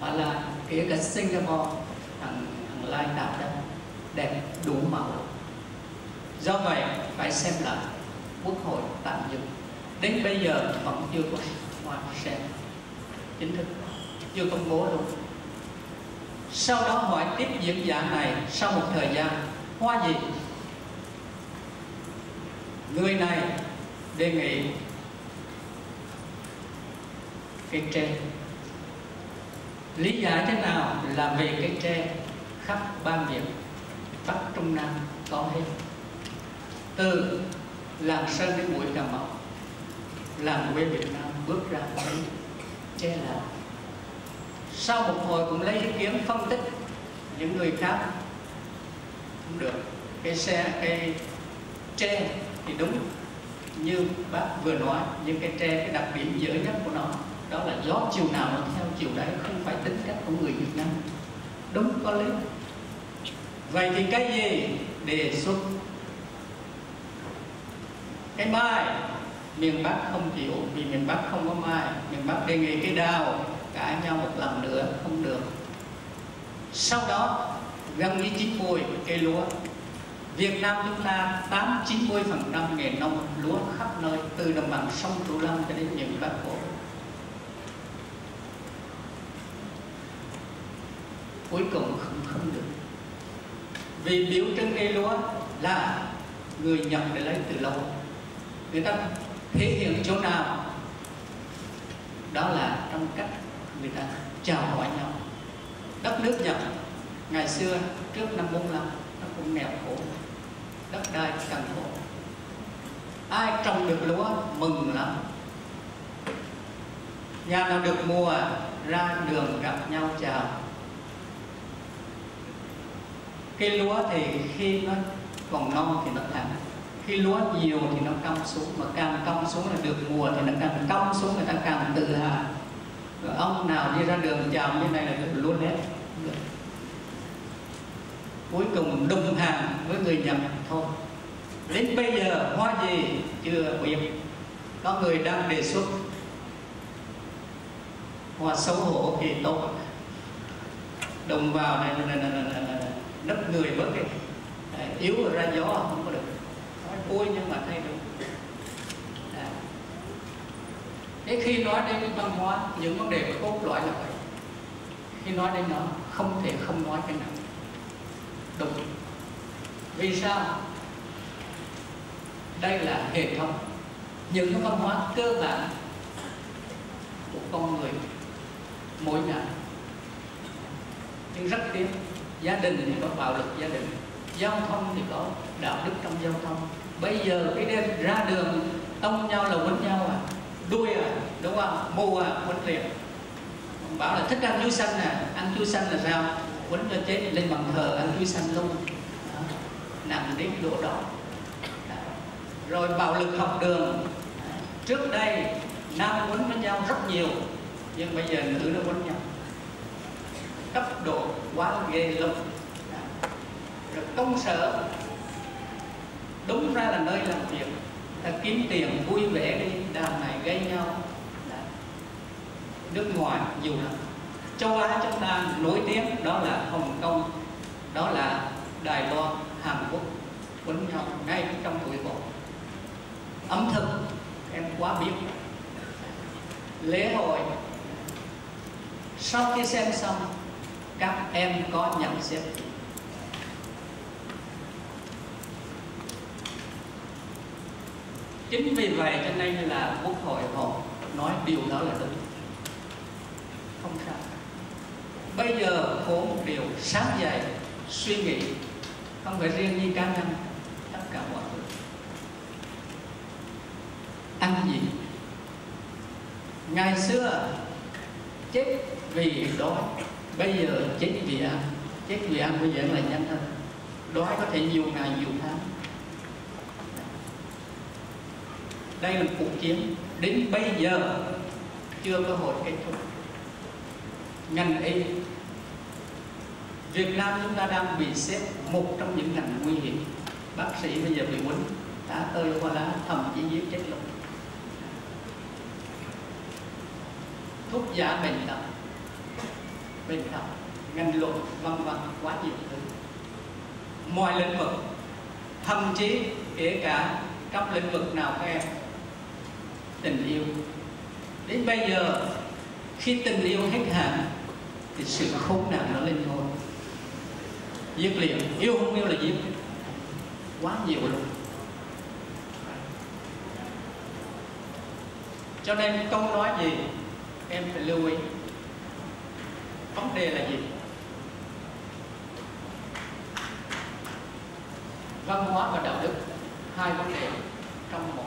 Mà là kể cả Singapore thằng, thằng Lai Tạo đó đẹp đủ màu. Do vậy phải xem lại quốc hội tạm dừng. Đến bây giờ vẫn chưa có hoa sen. Chính thức chưa công bố luôn. Sau đó hỏi tiếp diễn giả này sau một thời gian hoa gì? Người này đề nghị cây tre. Lý giải thế nào là về cây tre khắp ba miền bắc trung nam có hết? Từ làng sơn đến mũi cà mau làng quê việt nam bước ra thấy tre là. Sau một hồi cũng lấy ý kiến phân tích, những người khác cũng được. Cái xe, cái tre thì đúng, như bác vừa nói, những cái tre, cái đặc điểm dễ nhất của nó, đó là gió chiều nào nó theo chiều đấy, không phải tính cách của người Việt Nam. Đúng, có lý. Vậy thì cái gì đề xuất? Cái mai, miền Bắc không chịu, vì miền Bắc không có mai. Miền Bắc đề nghị cái đào, cãi nhau một lần nữa, không được. Sau đó, gần như chín mùi, cây lúa. Việt Nam chúng ta 8 90 phần trăm nghề nông lúa khắp nơi, từ đồng bằng sông Cửu Long cho đến những Bắc Bộ cuối cùng không không được. Vì biểu trưng cây lúa là người Nhật để lấy từ lâu. Người ta thể hiện chỗ nào? Đó là trong cách người ta chào hỏi nhau. Đất nước Nhật, ngày xưa trước năm 45 nó cũng nghèo khổ đất đai cần khổ ai trồng được lúa, mừng lắm. Nhà nào được mùa ra đường gặp nhau chào. Cây lúa thì khi nó còn non thì nó thẳng khi lúa nhiều thì nó cong xuống, mà càng cong xuống là được mùa thì nó càng cong xuống, người ta càng tự hào. Ông nào đi ra đường chào như này là được lúa nét cuối cùng đồng hàng với người Nhật thôi. Đến bây giờ hoa gì chưa biết. Có người đang đề xuất. Hoa xấu hổ thì tốt. Đồng vào này, này, này, này, này, này nấp người bớt đi. Yếu rồi ra gió không có được. Nói vui nhưng mà thay được thế khi nói đến văn hóa những vấn đề cốt lõi là vậy. Khi nói đến nó không thể không nói cái nào đúng. Vì sao? Đây là hệ thống. Những cái văn hóa cơ bản của con người mỗi nhà nhưng rất tiếc, gia đình thì có bạo lực gia đình, giao thông thì có đạo đức trong giao thông. Bây giờ cái đêm ra đường, tông nhau là quấn nhau à đuôi à đúng không? Mù à quấn liền. Bảo là thích ăn chuối xanh à ăn chuối xanh là sao? Quấn cho chết lên bằng thờ ăn chuối xanh luôn. Nằm đến độ đó. Rồi bạo lực học đường. Trước đây, nam quấn với nhau rất nhiều, nhưng bây giờ nữ nó quấn nhau. Cấp độ quá ghê lắm. Rồi công sở, đúng ra là nơi làm việc. Ta kiếm tiền vui vẻ đi, đàm này gây nhau. Nước ngoài nhiều lắm châu Á chúng ta nổi tiếng, đó là Hồng Kông, đó là Đài Loan, Hàn Quốc, quấn nhau ngay trong tuổi bộ ẩm thực, em quá biết. Lễ hội, sau khi xem xong, các em có nhận xét. Chính vì vậy cho nên là quốc hội họ nói điều đó là đúng. Không sao bây giờ có một điều, sáng dậy, suy nghĩ, không phải riêng như cá nhân, tất cả mọi người. Ăn gì? Ngày xưa, chết vì đói, bây giờ chết vì ăn. Chết vì ăn bây giờ là nhanh hơn. Đói có thể nhiều ngày, nhiều tháng. Đây là cuộc chiến. Đến bây giờ, chưa có hội kết thúc. Ngành y Việt Nam chúng ta đang bị xếp một trong những ngành nguy hiểm. Bác sĩ bây giờ bị quấn, đã tơi qua lá, thậm chí giết chết luôn. Thuốc giả bệnh tật bệnh tật, ngành luật, vân vân, quá nhiều thứ. Mọi lĩnh vực, thậm chí kể cả trong lĩnh vực nào các em, tình yêu. Đến bây giờ, khi tình yêu hết hạn, thì sự khốn nạn nó lên ngôi giết liền. Yêu không yêu là giết quá nhiều luôn cho nên câu nói gì? Em phải lưu ý. Vấn đề là gì? Văn hóa và đạo đức. Hai vấn đề trong một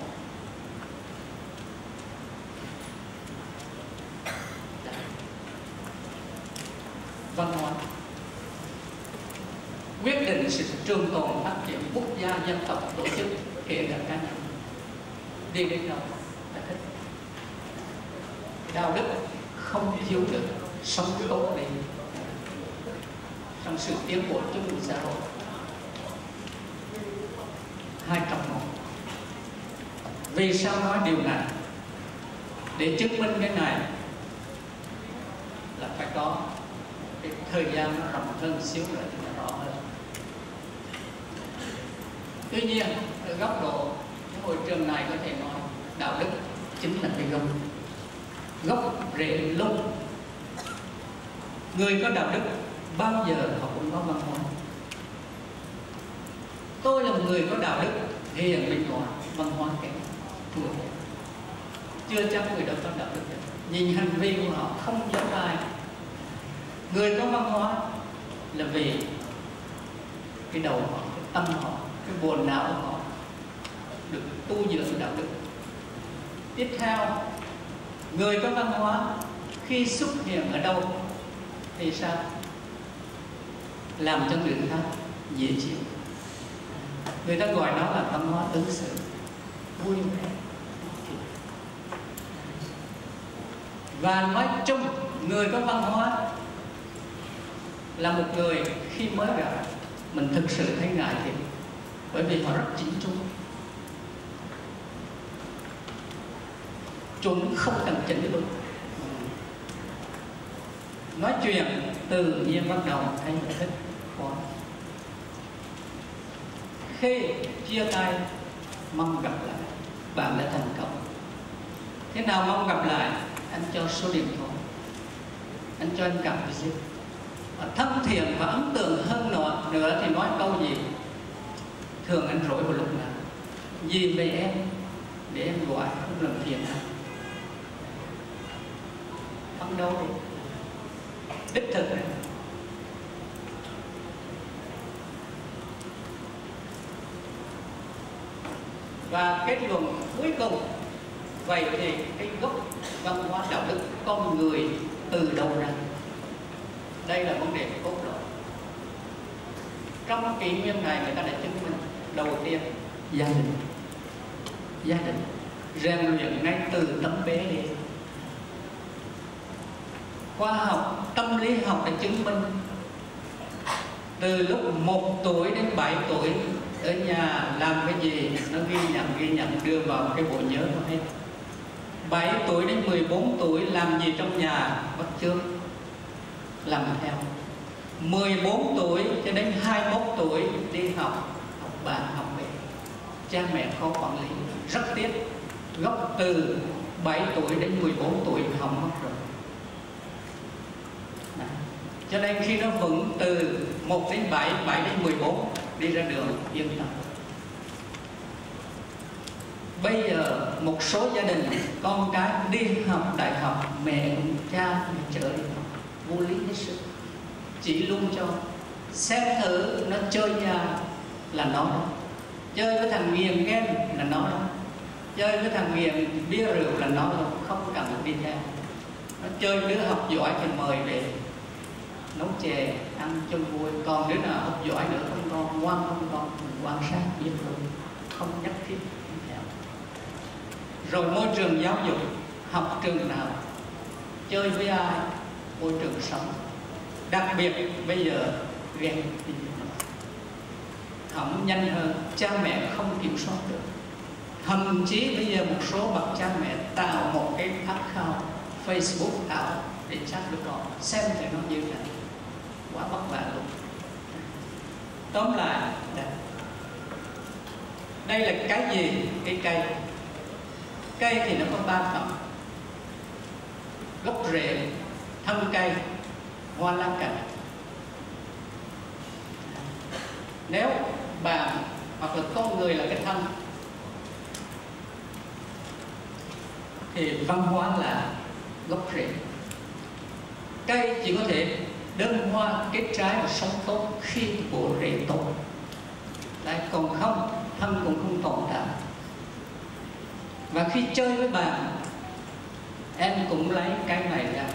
văn hóa quyết định sự trường tồn phát triển quốc gia dân tộc tổ chức kể cả cá nhân đi đến đâu là thích. Đạo đức không thiếu được sống tốt đi trong sự tiến bộ chung xã hội hai trong một. Vì sao nói điều này? Để chứng minh cái này là phải có cái thời gian nó rộng hơn xíu nữa thì nó rõ hơn tuy nhiên, ở góc độ, cái hội trường này có thể nói đạo đức chính là cái gốc. Gốc rễ lông. Người có đạo đức bao giờ họ cũng có văn hóa. Tôi là một người có đạo đức hiền minh hòa văn hóa kém thua chưa chắc người đó có đạo đức nhìn hành vi của họ không giống ai. Người có văn hóa là vì cái đầu họ, cái tâm họ cái buồn não của họ được tu dưỡng đạo đức. Tiếp theo, người có văn hóa khi xuất hiện ở đâu thì sao? Làm cho người khác dễ chịu. Người ta gọi nó là văn hóa ứng xử, vui vẻ và nói chung, người có văn hóa là một người khi mới gặp, mình thực sự thấy ngại thì bởi vì họ rất chỉnh chu chúng không cần chỉnh luôn nói chuyện tự nhiên bắt đầu thấy thích. Khó khi chia tay, mong gặp lại, bạn đã thành công. Thế nào mong gặp lại? Anh cho số điện thoại. Anh cho anh gặp gì? Và thân thiện và ấn tượng hơn nữa nữa thì nói câu gì? Thường anh rỗi một lúc nào nhìn về em, để em gọi, không làm phiền anh. Phấn đấu đi đích thực này. Và kết luận cuối cùng, vậy thì cái gốc văn hóa đạo đức con người từ đâu ra? Đây là vấn đề cốt lõi. Trong kỷ nguyên này, người ta đã chứng đầu tiên, gia đình. Gia đình. Rèn luyện ngay từ tấm bé đi. Khoa học, tâm lý học đã chứng minh. Từ lúc 1 tuổi đến 7 tuổi, ở nhà làm cái gì, nó ghi nhận ghi nhận, đưa vào cái bộ nhớ của hết 7 tuổi đến 14 tuổi, làm gì trong nhà? Bắt chước. Làm theo. 14 tuổi cho đến 21 tuổi, đi học bạn học về cha mẹ khó quản lý rất tiếc. Gốc từ 7 tuổi đến 14 tuổi hỏng mất rồi. Cho nên khi nó vững từ 1 đến 7, 7 đến 14 đi ra đường yên tâm. Bây giờ một số gia đình con cái đi học đại học mẹ cha mẹ chở đi học. Vô lý hết sức. Chỉ luôn cho xem thử nó chơi nhà là nó chơi với thằng nghiền game là nó chơi với thằng nghiền bia rượu là nó không cần đi theo nó chơi đứa học giỏi thì mời về. Nấu chè, ăn cho vui. Còn đứa nào học giỏi nữa không con ngoan không con mình quan sát biết luôn không nhất thiết đi theo. Rồi môi trường giáo dục, học trường nào? Chơi với ai? Môi trường sống. Đặc biệt bây giờ ghen hỏng nhanh hơn, cha mẹ không kiểm soát được. Thậm chí bây giờ một số bậc cha mẹ tạo một cái account Facebook ảo để chat với con, xem thì nó như thế quá vất vả luôn. Tóm lại đây. đây là cái gì? Cái cây. Cây thì nó có ba phần. Gốc rễ, thân cây, hoa lá cành. Nếu bạn hoặc là con người là cái thân. Thì văn hóa là gốc rễ. Cây chỉ có thể đơn hoa kết trái và sống tốt khi bộ rễ tốt lại còn không, thân cũng không tồn tại. Và khi chơi với bạn em cũng lấy cái này ra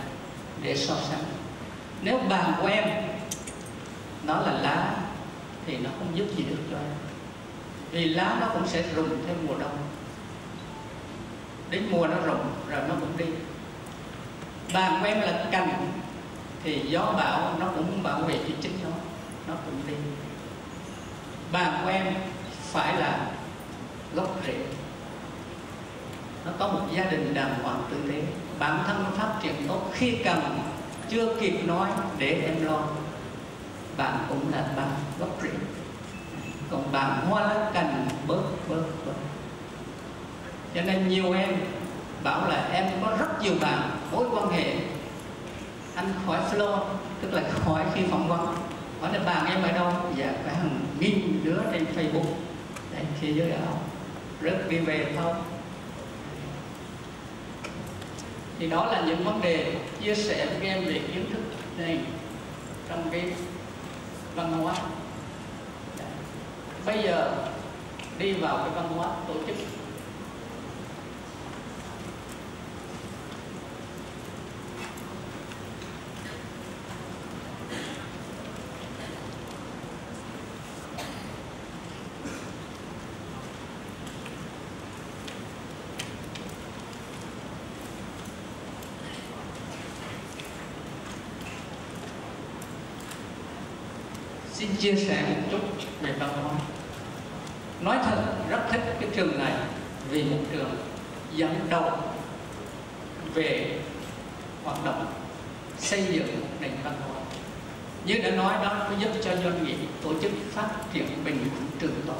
để so sánh. Nếu bạn của em, nó là lá thì nó không giúp gì được cho em. Vì lá nó cũng sẽ rụng theo mùa đông. Đến mùa nó rụng, rồi nó cũng đi. Bạn của em là cành, thì gió bão nó cũng bảo vệ cho chính nó nó cũng đi. Bạn của em phải là gốc rễ. Nó có một gia đình đàng hoàng tử tế. Bản thân nó phát triển tốt, khi cần, chưa kịp nói để em lo bạn cũng là bạn gốc rễ. Còn bạn hoa lá cành, bớt bớt bớt. Cho nên nhiều em bảo là em có rất nhiều bạn, mối quan hệ anh khỏi flow tức là khỏi khi phỏng vấn. Hỏi là bạn em ở đâu? Dạ phải hàng nghìn đứa trên facebook. Đấy thế giới ảo rất đi về thôi. Thì đó là những vấn đề chia sẻ với các em về kiến thức này trong cái văn hóa. Bây giờ đi vào cái văn hóa tổ chức. Xin chia sẻ một chút về văn hóa. Nói thật, rất thích cái trường này vì một trường dẫn đầu về hoạt động xây dựng nền văn hóa. Như đã nói đó có giúp cho doanh nghiệp tổ chức phát triển bền vững trường tồn.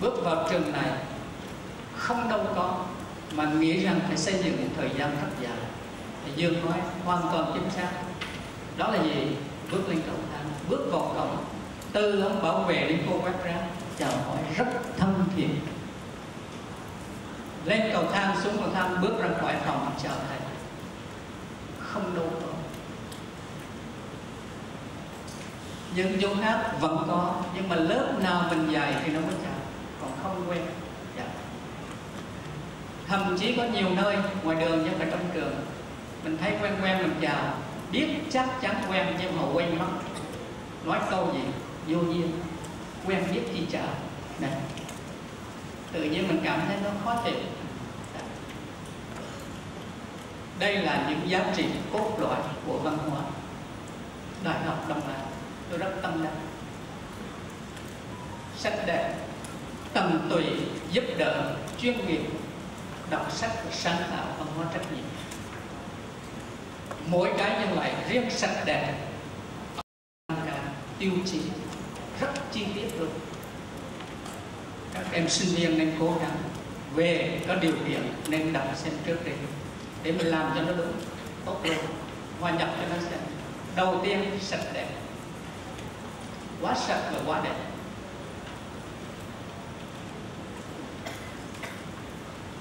bước vào trường này, không đâu có mà nghĩ rằng phải xây dựng một thời gian rất dài. Thì dương nói hoàn toàn chính xác. Đó là gì? Bước lên cầu thang, bước vào cổng. Từ ông bảo vệ đến cô bác ra chào hỏi rất thân thiện. Lên cầu thang, xuống cầu thang, bước ra khỏi phòng, chào thầy. Không đâu có. Những chỗ khác vẫn có, nhưng mà lớp nào mình dạy thì nó mới chào. Còn không quen dạ. thậm chí có nhiều nơi, ngoài đường nhưng là trong trường, mình thấy quen quen, mình chào biết chắc chắn quen nhưng mà quên mất. Nói câu gì? Vô duyên. Quen biết chi chờ này. Tự nhiên mình cảm thấy nó khó chịu đây là những giá trị cốt lõi của văn hóa đại học đông á. Tôi rất tâm đắc. Sách đẹp, tầm tùy giúp đỡ, chuyên nghiệp, đọc sách và sáng tạo văn hóa trách nhiệm mỗi cái nhân lại riêng sạch đẹp. Tiêu chí rất chi tiết luôn các em sinh viên nên cố gắng về có điều kiện nên đọc xem trước đi để mình làm cho nó đúng, tốt luôn hòa nhập cho nó xem. Đầu tiên, sạch đẹp. Quá sạch và quá đẹp.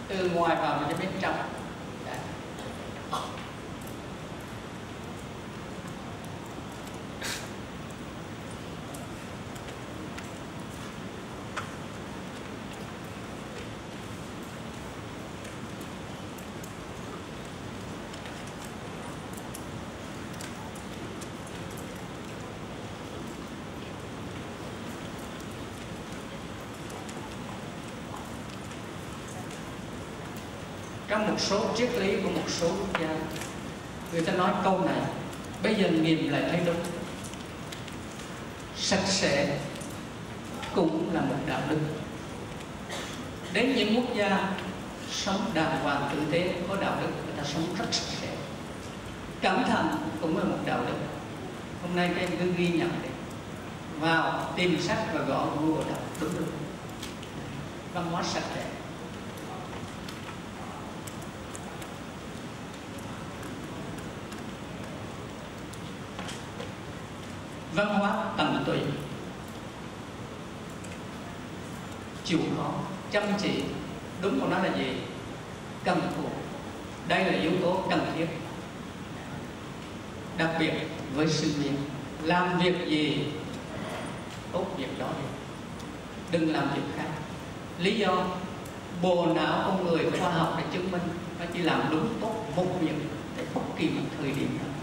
Từ ngoài vào cho bên trong. Trong một số triết lý của một số quốc gia. Người ta nói câu này, bây giờ nhìn lại thấy đúng. Sạch sẽ cũng là một đạo đức. Đến những quốc gia sống đàng hoàng tử tế có đạo đức, người ta sống rất sạch sẽ. Cẩn thận cũng là một đạo đức. Hôm nay các em cứ ghi nhận đi. Vào tìm sách và gõ google đọc, đúng đúng văn hóa sạch sẽ. Văn hóa tận tụy chịu khó, chăm chỉ, đúng của nó là gì? Cần cù. Đây là yếu tố cần thiết. Đặc biệt với sinh viên, làm việc gì? Tốt việc đó đi. Đừng làm việc khác. Lý do bộ não con người khoa học để chứng minh nó chỉ làm đúng tốt một việc tại bất kỳ một thời điểm nào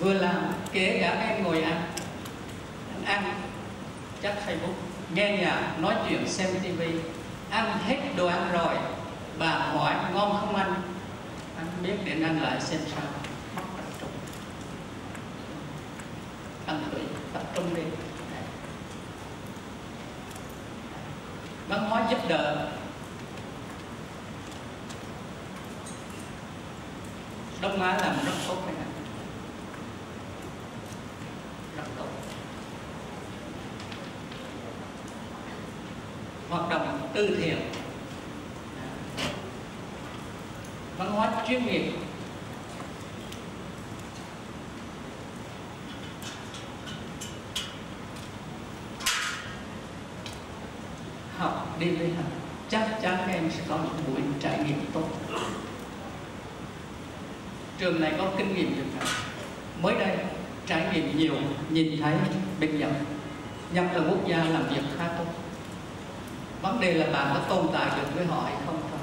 vừa làm kể cả em ngồi ăn. Ăn, chắc facebook nghe nhạc nói chuyện xem tivi ăn hết đồ ăn rồi, bà hỏi ngon không anh? Anh biết để ăn lại xem sao. Mất tập trung ăn tụy tập trung đi. Văn hóa giúp đỡ. Đông Á làm rất tốt đấy này rất tốt hoạt động từ thiện văn hóa chuyên nghiệp. Học đi với học chắc chắn các em sẽ có một buổi trải nghiệm tốt. Trường này có kinh nghiệm được không? mới đây, trải nghiệm nhiều, nhìn thấy bên dòng Nhật là quốc gia làm việc khá tốt vấn đề là bạn có tồn tại được với họ hay không thôi.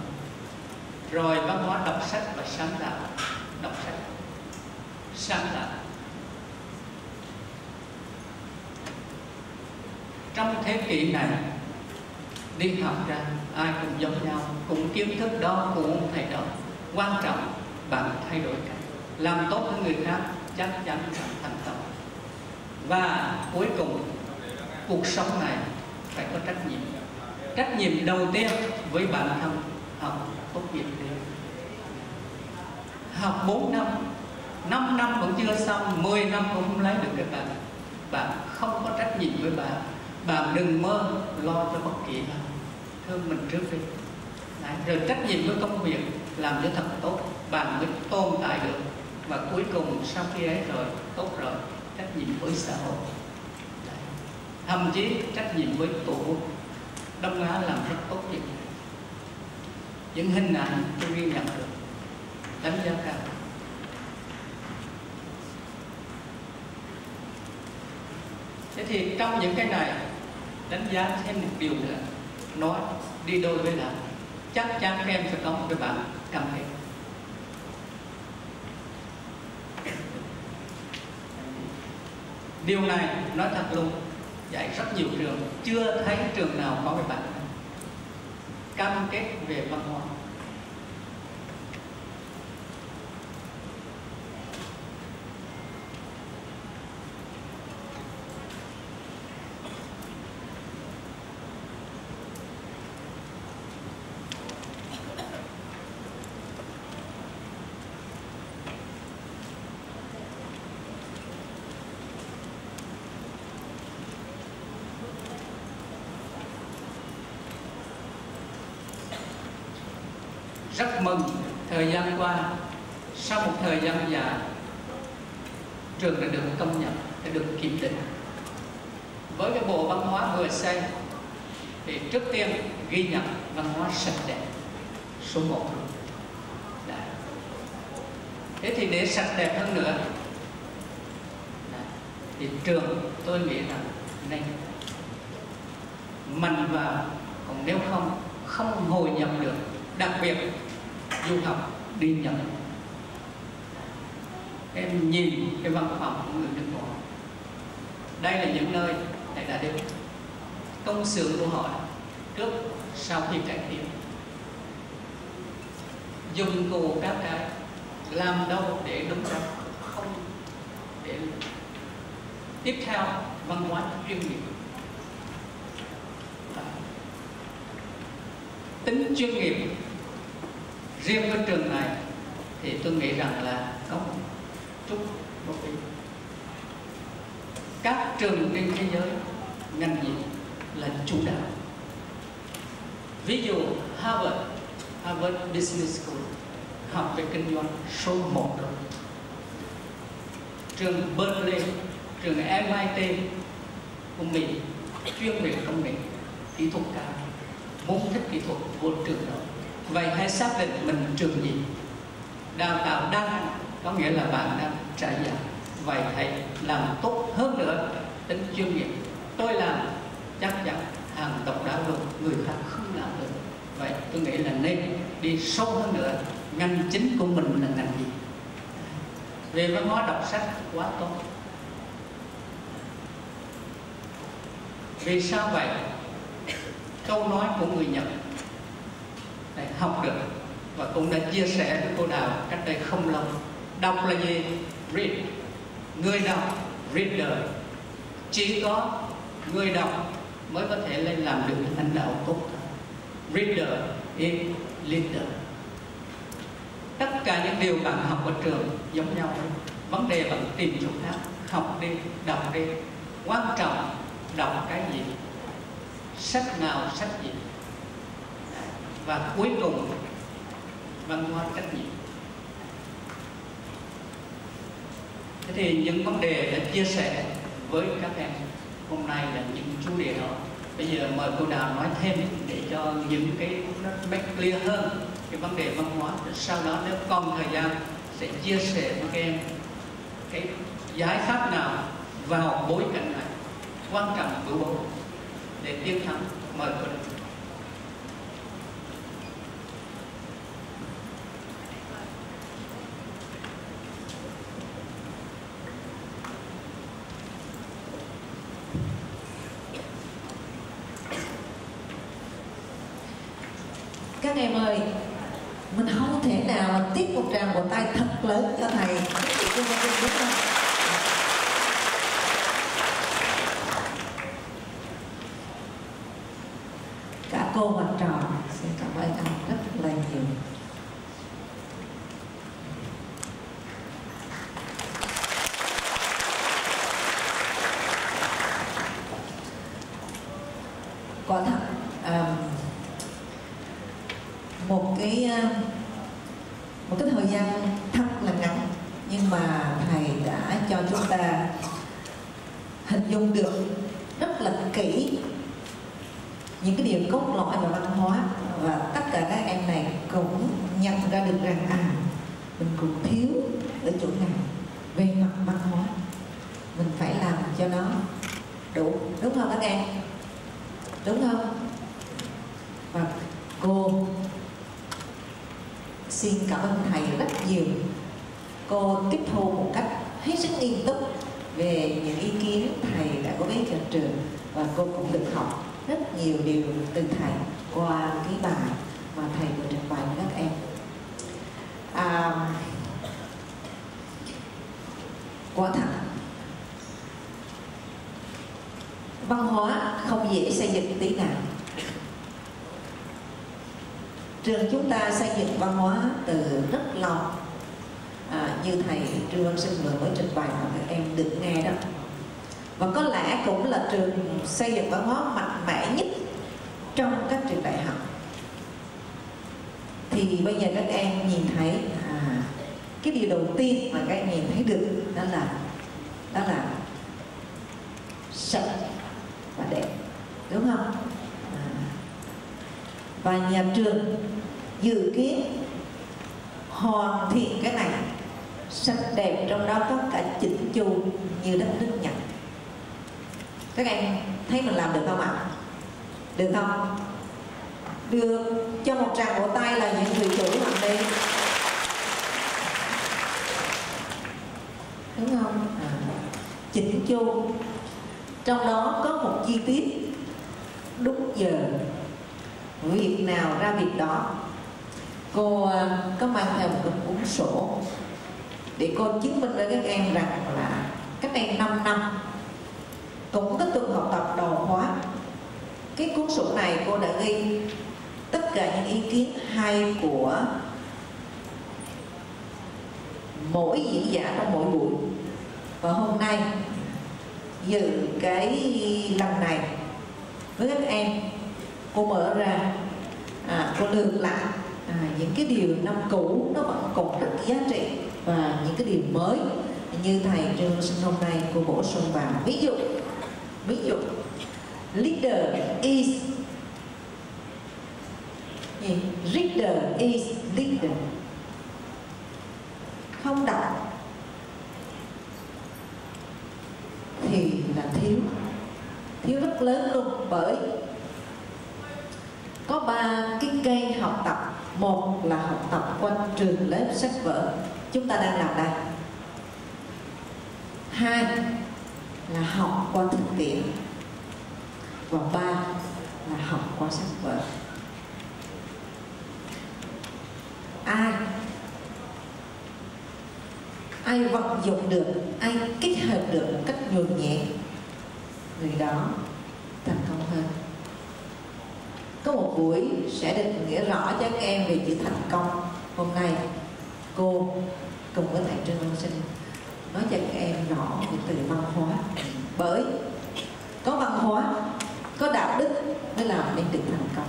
Rồi văn hóa đọc sách và sáng tạo. Đọc sách. Sáng tạo. Trong thế kỷ này, đi học ra, ai cũng giống nhau, cũng kiến thức đó cũng thầy đó quan trọng, bạn thay đổi cả. Làm tốt hơn người khác, chắc chắn bạn thành công. Và cuối cùng, cuộc sống này phải có trách nhiệm trách nhiệm đầu tiên với bản thân, học tốt nghiệp đấy học 4 năm 5 năm vẫn chưa xong 10 năm cũng không lấy được các bạn. Bạn không có trách nhiệm với bạn. Bạn đừng mơ lo cho bất kỳ ai. Thương mình trước đi. Đấy. rồi trách nhiệm với công việc làm cho thật tốt. Bạn mới tồn tại được. Và cuối cùng sau khi ấy rồi, tốt rồi. Trách nhiệm với xã hội. Đấy. thậm chí trách nhiệm với tổ quốc đông á làm rất tốt việc này. Những hình ảnh tôi ghi nhận được, đánh giá cao. Thế thì trong những cái này, đánh giá thêm một điều nữa. Nói đi đôi với làm chắc chắn các em sẽ có một cái bạn cam kết. Điều này nói thật luôn dạy rất nhiều trường, chưa thấy trường nào có cái bạn cam kết về văn hóa. Rất mừng thời gian qua sau một thời gian dài, trường đã được công nhận, đã được kiểm định với cái bộ văn hóa vừa xây thì trước tiên ghi nhận văn hóa sạch đẹp, số 1 Đấy. thế thì để sạch đẹp hơn nữa Đấy. thì trường, tôi nghĩ rằng nên mạnh vào, còn nếu không không hồi nhập được đặc biệt du học đi Nhật em nhìn cái văn phòng của người nước ngoài. Đây là những nơi thầy đã đến. Công xưởng của họ trước, sau khi cải thiện. Dùng cụ các cái làm đâu để đúng ra không để tiếp theo, văn hóa chuyên nghiệp. Tính chuyên nghiệp riêng với trường này thì tôi nghĩ rằng là có một chút một ý các trường trên thế giới ngành gì là chủ đạo? Ví dụ Harvard Harvard Business School học về kinh doanh số 1 rồi. Trường Berkeley, trường MIT của Mỹ chuyên về công nghệ kỹ thuật cao, muốn thích kỹ thuật vô trường đó vậy hãy xác định mình trường gì? Đào tạo đang có nghĩa là bạn đang trải dài vậy hãy làm tốt hơn nữa tính chuyên nghiệp. Tôi làm, chắc chắn hàng tộc đã vượt người khác không làm được. Vậy tôi nghĩ là nên đi sâu hơn nữa, ngành chính của mình là ngành gì? Về văn hóa đọc sách, quá tốt. Vì sao vậy? Câu nói của người nhật để học được. Và cũng đã chia sẻ với cô đào cách đây không lâu. Đọc là gì? Read. Người đọc reader chỉ có người đọc mới có thể lên làm được lãnh đạo tốt. Reader is leader tất cả những điều bạn học ở trường giống nhau vấn đề bạn tìm chỗ khác, học đi, đọc đi. Quan trọng đọc cái gì? Sách nào, sách gì? Và cuối cùng, văn hóa trách nhiệm thế thì những vấn đề đã chia sẻ với các em hôm nay là những chủ đề đó. Bây giờ mời cô đào nói thêm để cho những cái nó clear hơn cái vấn đề văn hóa. Sau đó nếu còn thời gian sẽ chia sẻ với các em cái giải pháp nào vào bối cảnh này quan trọng của bộ để tiến thắng. Mời cô đào các em ơi mình không thể nào mà tiếp một tràng vỗ tay thật lớn cho thầy. Cả cô và trò xin cảm ơn anh rất là nhiều quả thật um, một cái một cái thời gian thật là ngắn nhưng mà thầy đã cho chúng ta hình dung được rất là kỹ những cái điều cốt lõi và văn hóa và tất cả các em này cũng nhận ra được rằng à mình cũng thiếu ở chỗ nào về mặt văn hóa mình phải làm cho nó đủ đúng không các em đúng không và cô xin cảm ơn thầy rất nhiều cô tiếp thu một cách hết sức nghiêm túc về những ý kiến thầy đã có biết cho trường và cô cũng được học rất nhiều điều từ thầy qua cái bài mà thầy vừa trình bày với các em. À, quả thật văn hóa không dễ xây dựng tí nào. Trường chúng ta xây dựng văn hóa từ rất lâu. À, như thầy trương văn sinh vừa mới trình bày mà các em được nghe đó. Và có lẽ cũng là trường xây dựng văn hóa mạnh mẽ nhất trong các trường đại học. Thì bây giờ các em nhìn thấy à, cái điều đầu tiên mà các em nhìn thấy được đó là đó là sạch và đẹp đúng không? À, và nhà trường dự kiến hoàn thiện cái này sạch đẹp trong đó có cả chỉnh chu như đất nước Nhật. Các em thấy mình làm được không ạ? Được không? Được. Cho một tràng vỗ tay là những người chủ làm đi. Đúng không? À, chỉnh chu. Trong đó có một chi tiết. Đúng giờ. Việc nào ra việc đó. Cô à, có mang theo một cái cuốn sổ để cô chứng minh với các em rằng là các em 5 năm cũng có từng học tập đầu khóa cái cuốn sổ này cô đã ghi tất cả những ý kiến hay của mỗi diễn giả trong mỗi buổi. Và hôm nay dự cái lần này với các em cô mở ra à, cô lượt lại à, những cái điều năm cũ nó vẫn còn rất giá trị và những cái điều mới như thầy trương sinh hôm nay cô bổ sung vào. Ví dụ ví dụ leader is gì? reader is leader. Không đọc thì là thiếu. Thiếu rất lớn luôn, bởi có ba cái cây học tập. Một là học tập quanh trường lớp sách vở. Chúng ta đang làm đây. Hai là học qua thực tiễn và ba là học qua sách vở. Ai? Ai vận dụng được, ai kết hợp được một cách nhuần nhẹ, người đó thành công hơn. Có một buổi sẽ định nghĩa rõ cho các em về chữ thành công. Hôm nay, cô cùng với thầy trương văn sinh nói cho các em rõ về từ văn hóa. Bởi có văn hóa có đạo đức mới làm nên được thành công.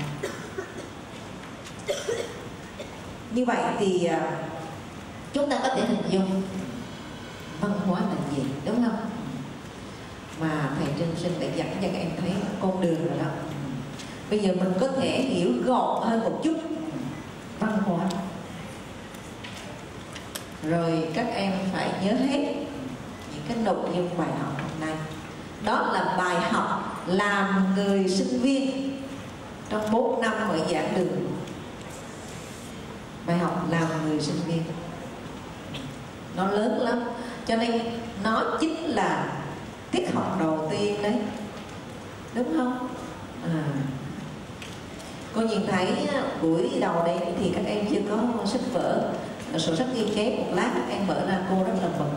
Như vậy thì à, chúng ta có thể hình dung văn hóa là gì, đúng không? Mà thầy Trinh sinh đã dẫn cho các em thấy con đường rồi đó. Bây giờ mình có thể hiểu gọn hơn một chút văn hóa. Rồi các em phải nhớ hết những cái nội dung bài học hôm nay. Đó là bài học làm người sinh viên trong 4 năm ở giảng đường bài học làm người sinh viên. Nó lớn lắm. Cho nên nó chính là tiết học đầu tiên đấy. Đúng không? À. cô nhìn thấy à, buổi đầu đây thì các em chưa có sách vở. Sổ sách ghi chép một lát, các em mở ra, cô rất là mừng.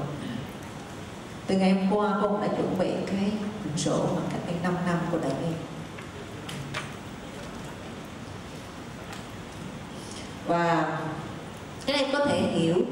Từ ngày hôm qua cô đã chuẩn bị cái quyển sổ mà các em 5 năm của đại em và các em có thể hiểu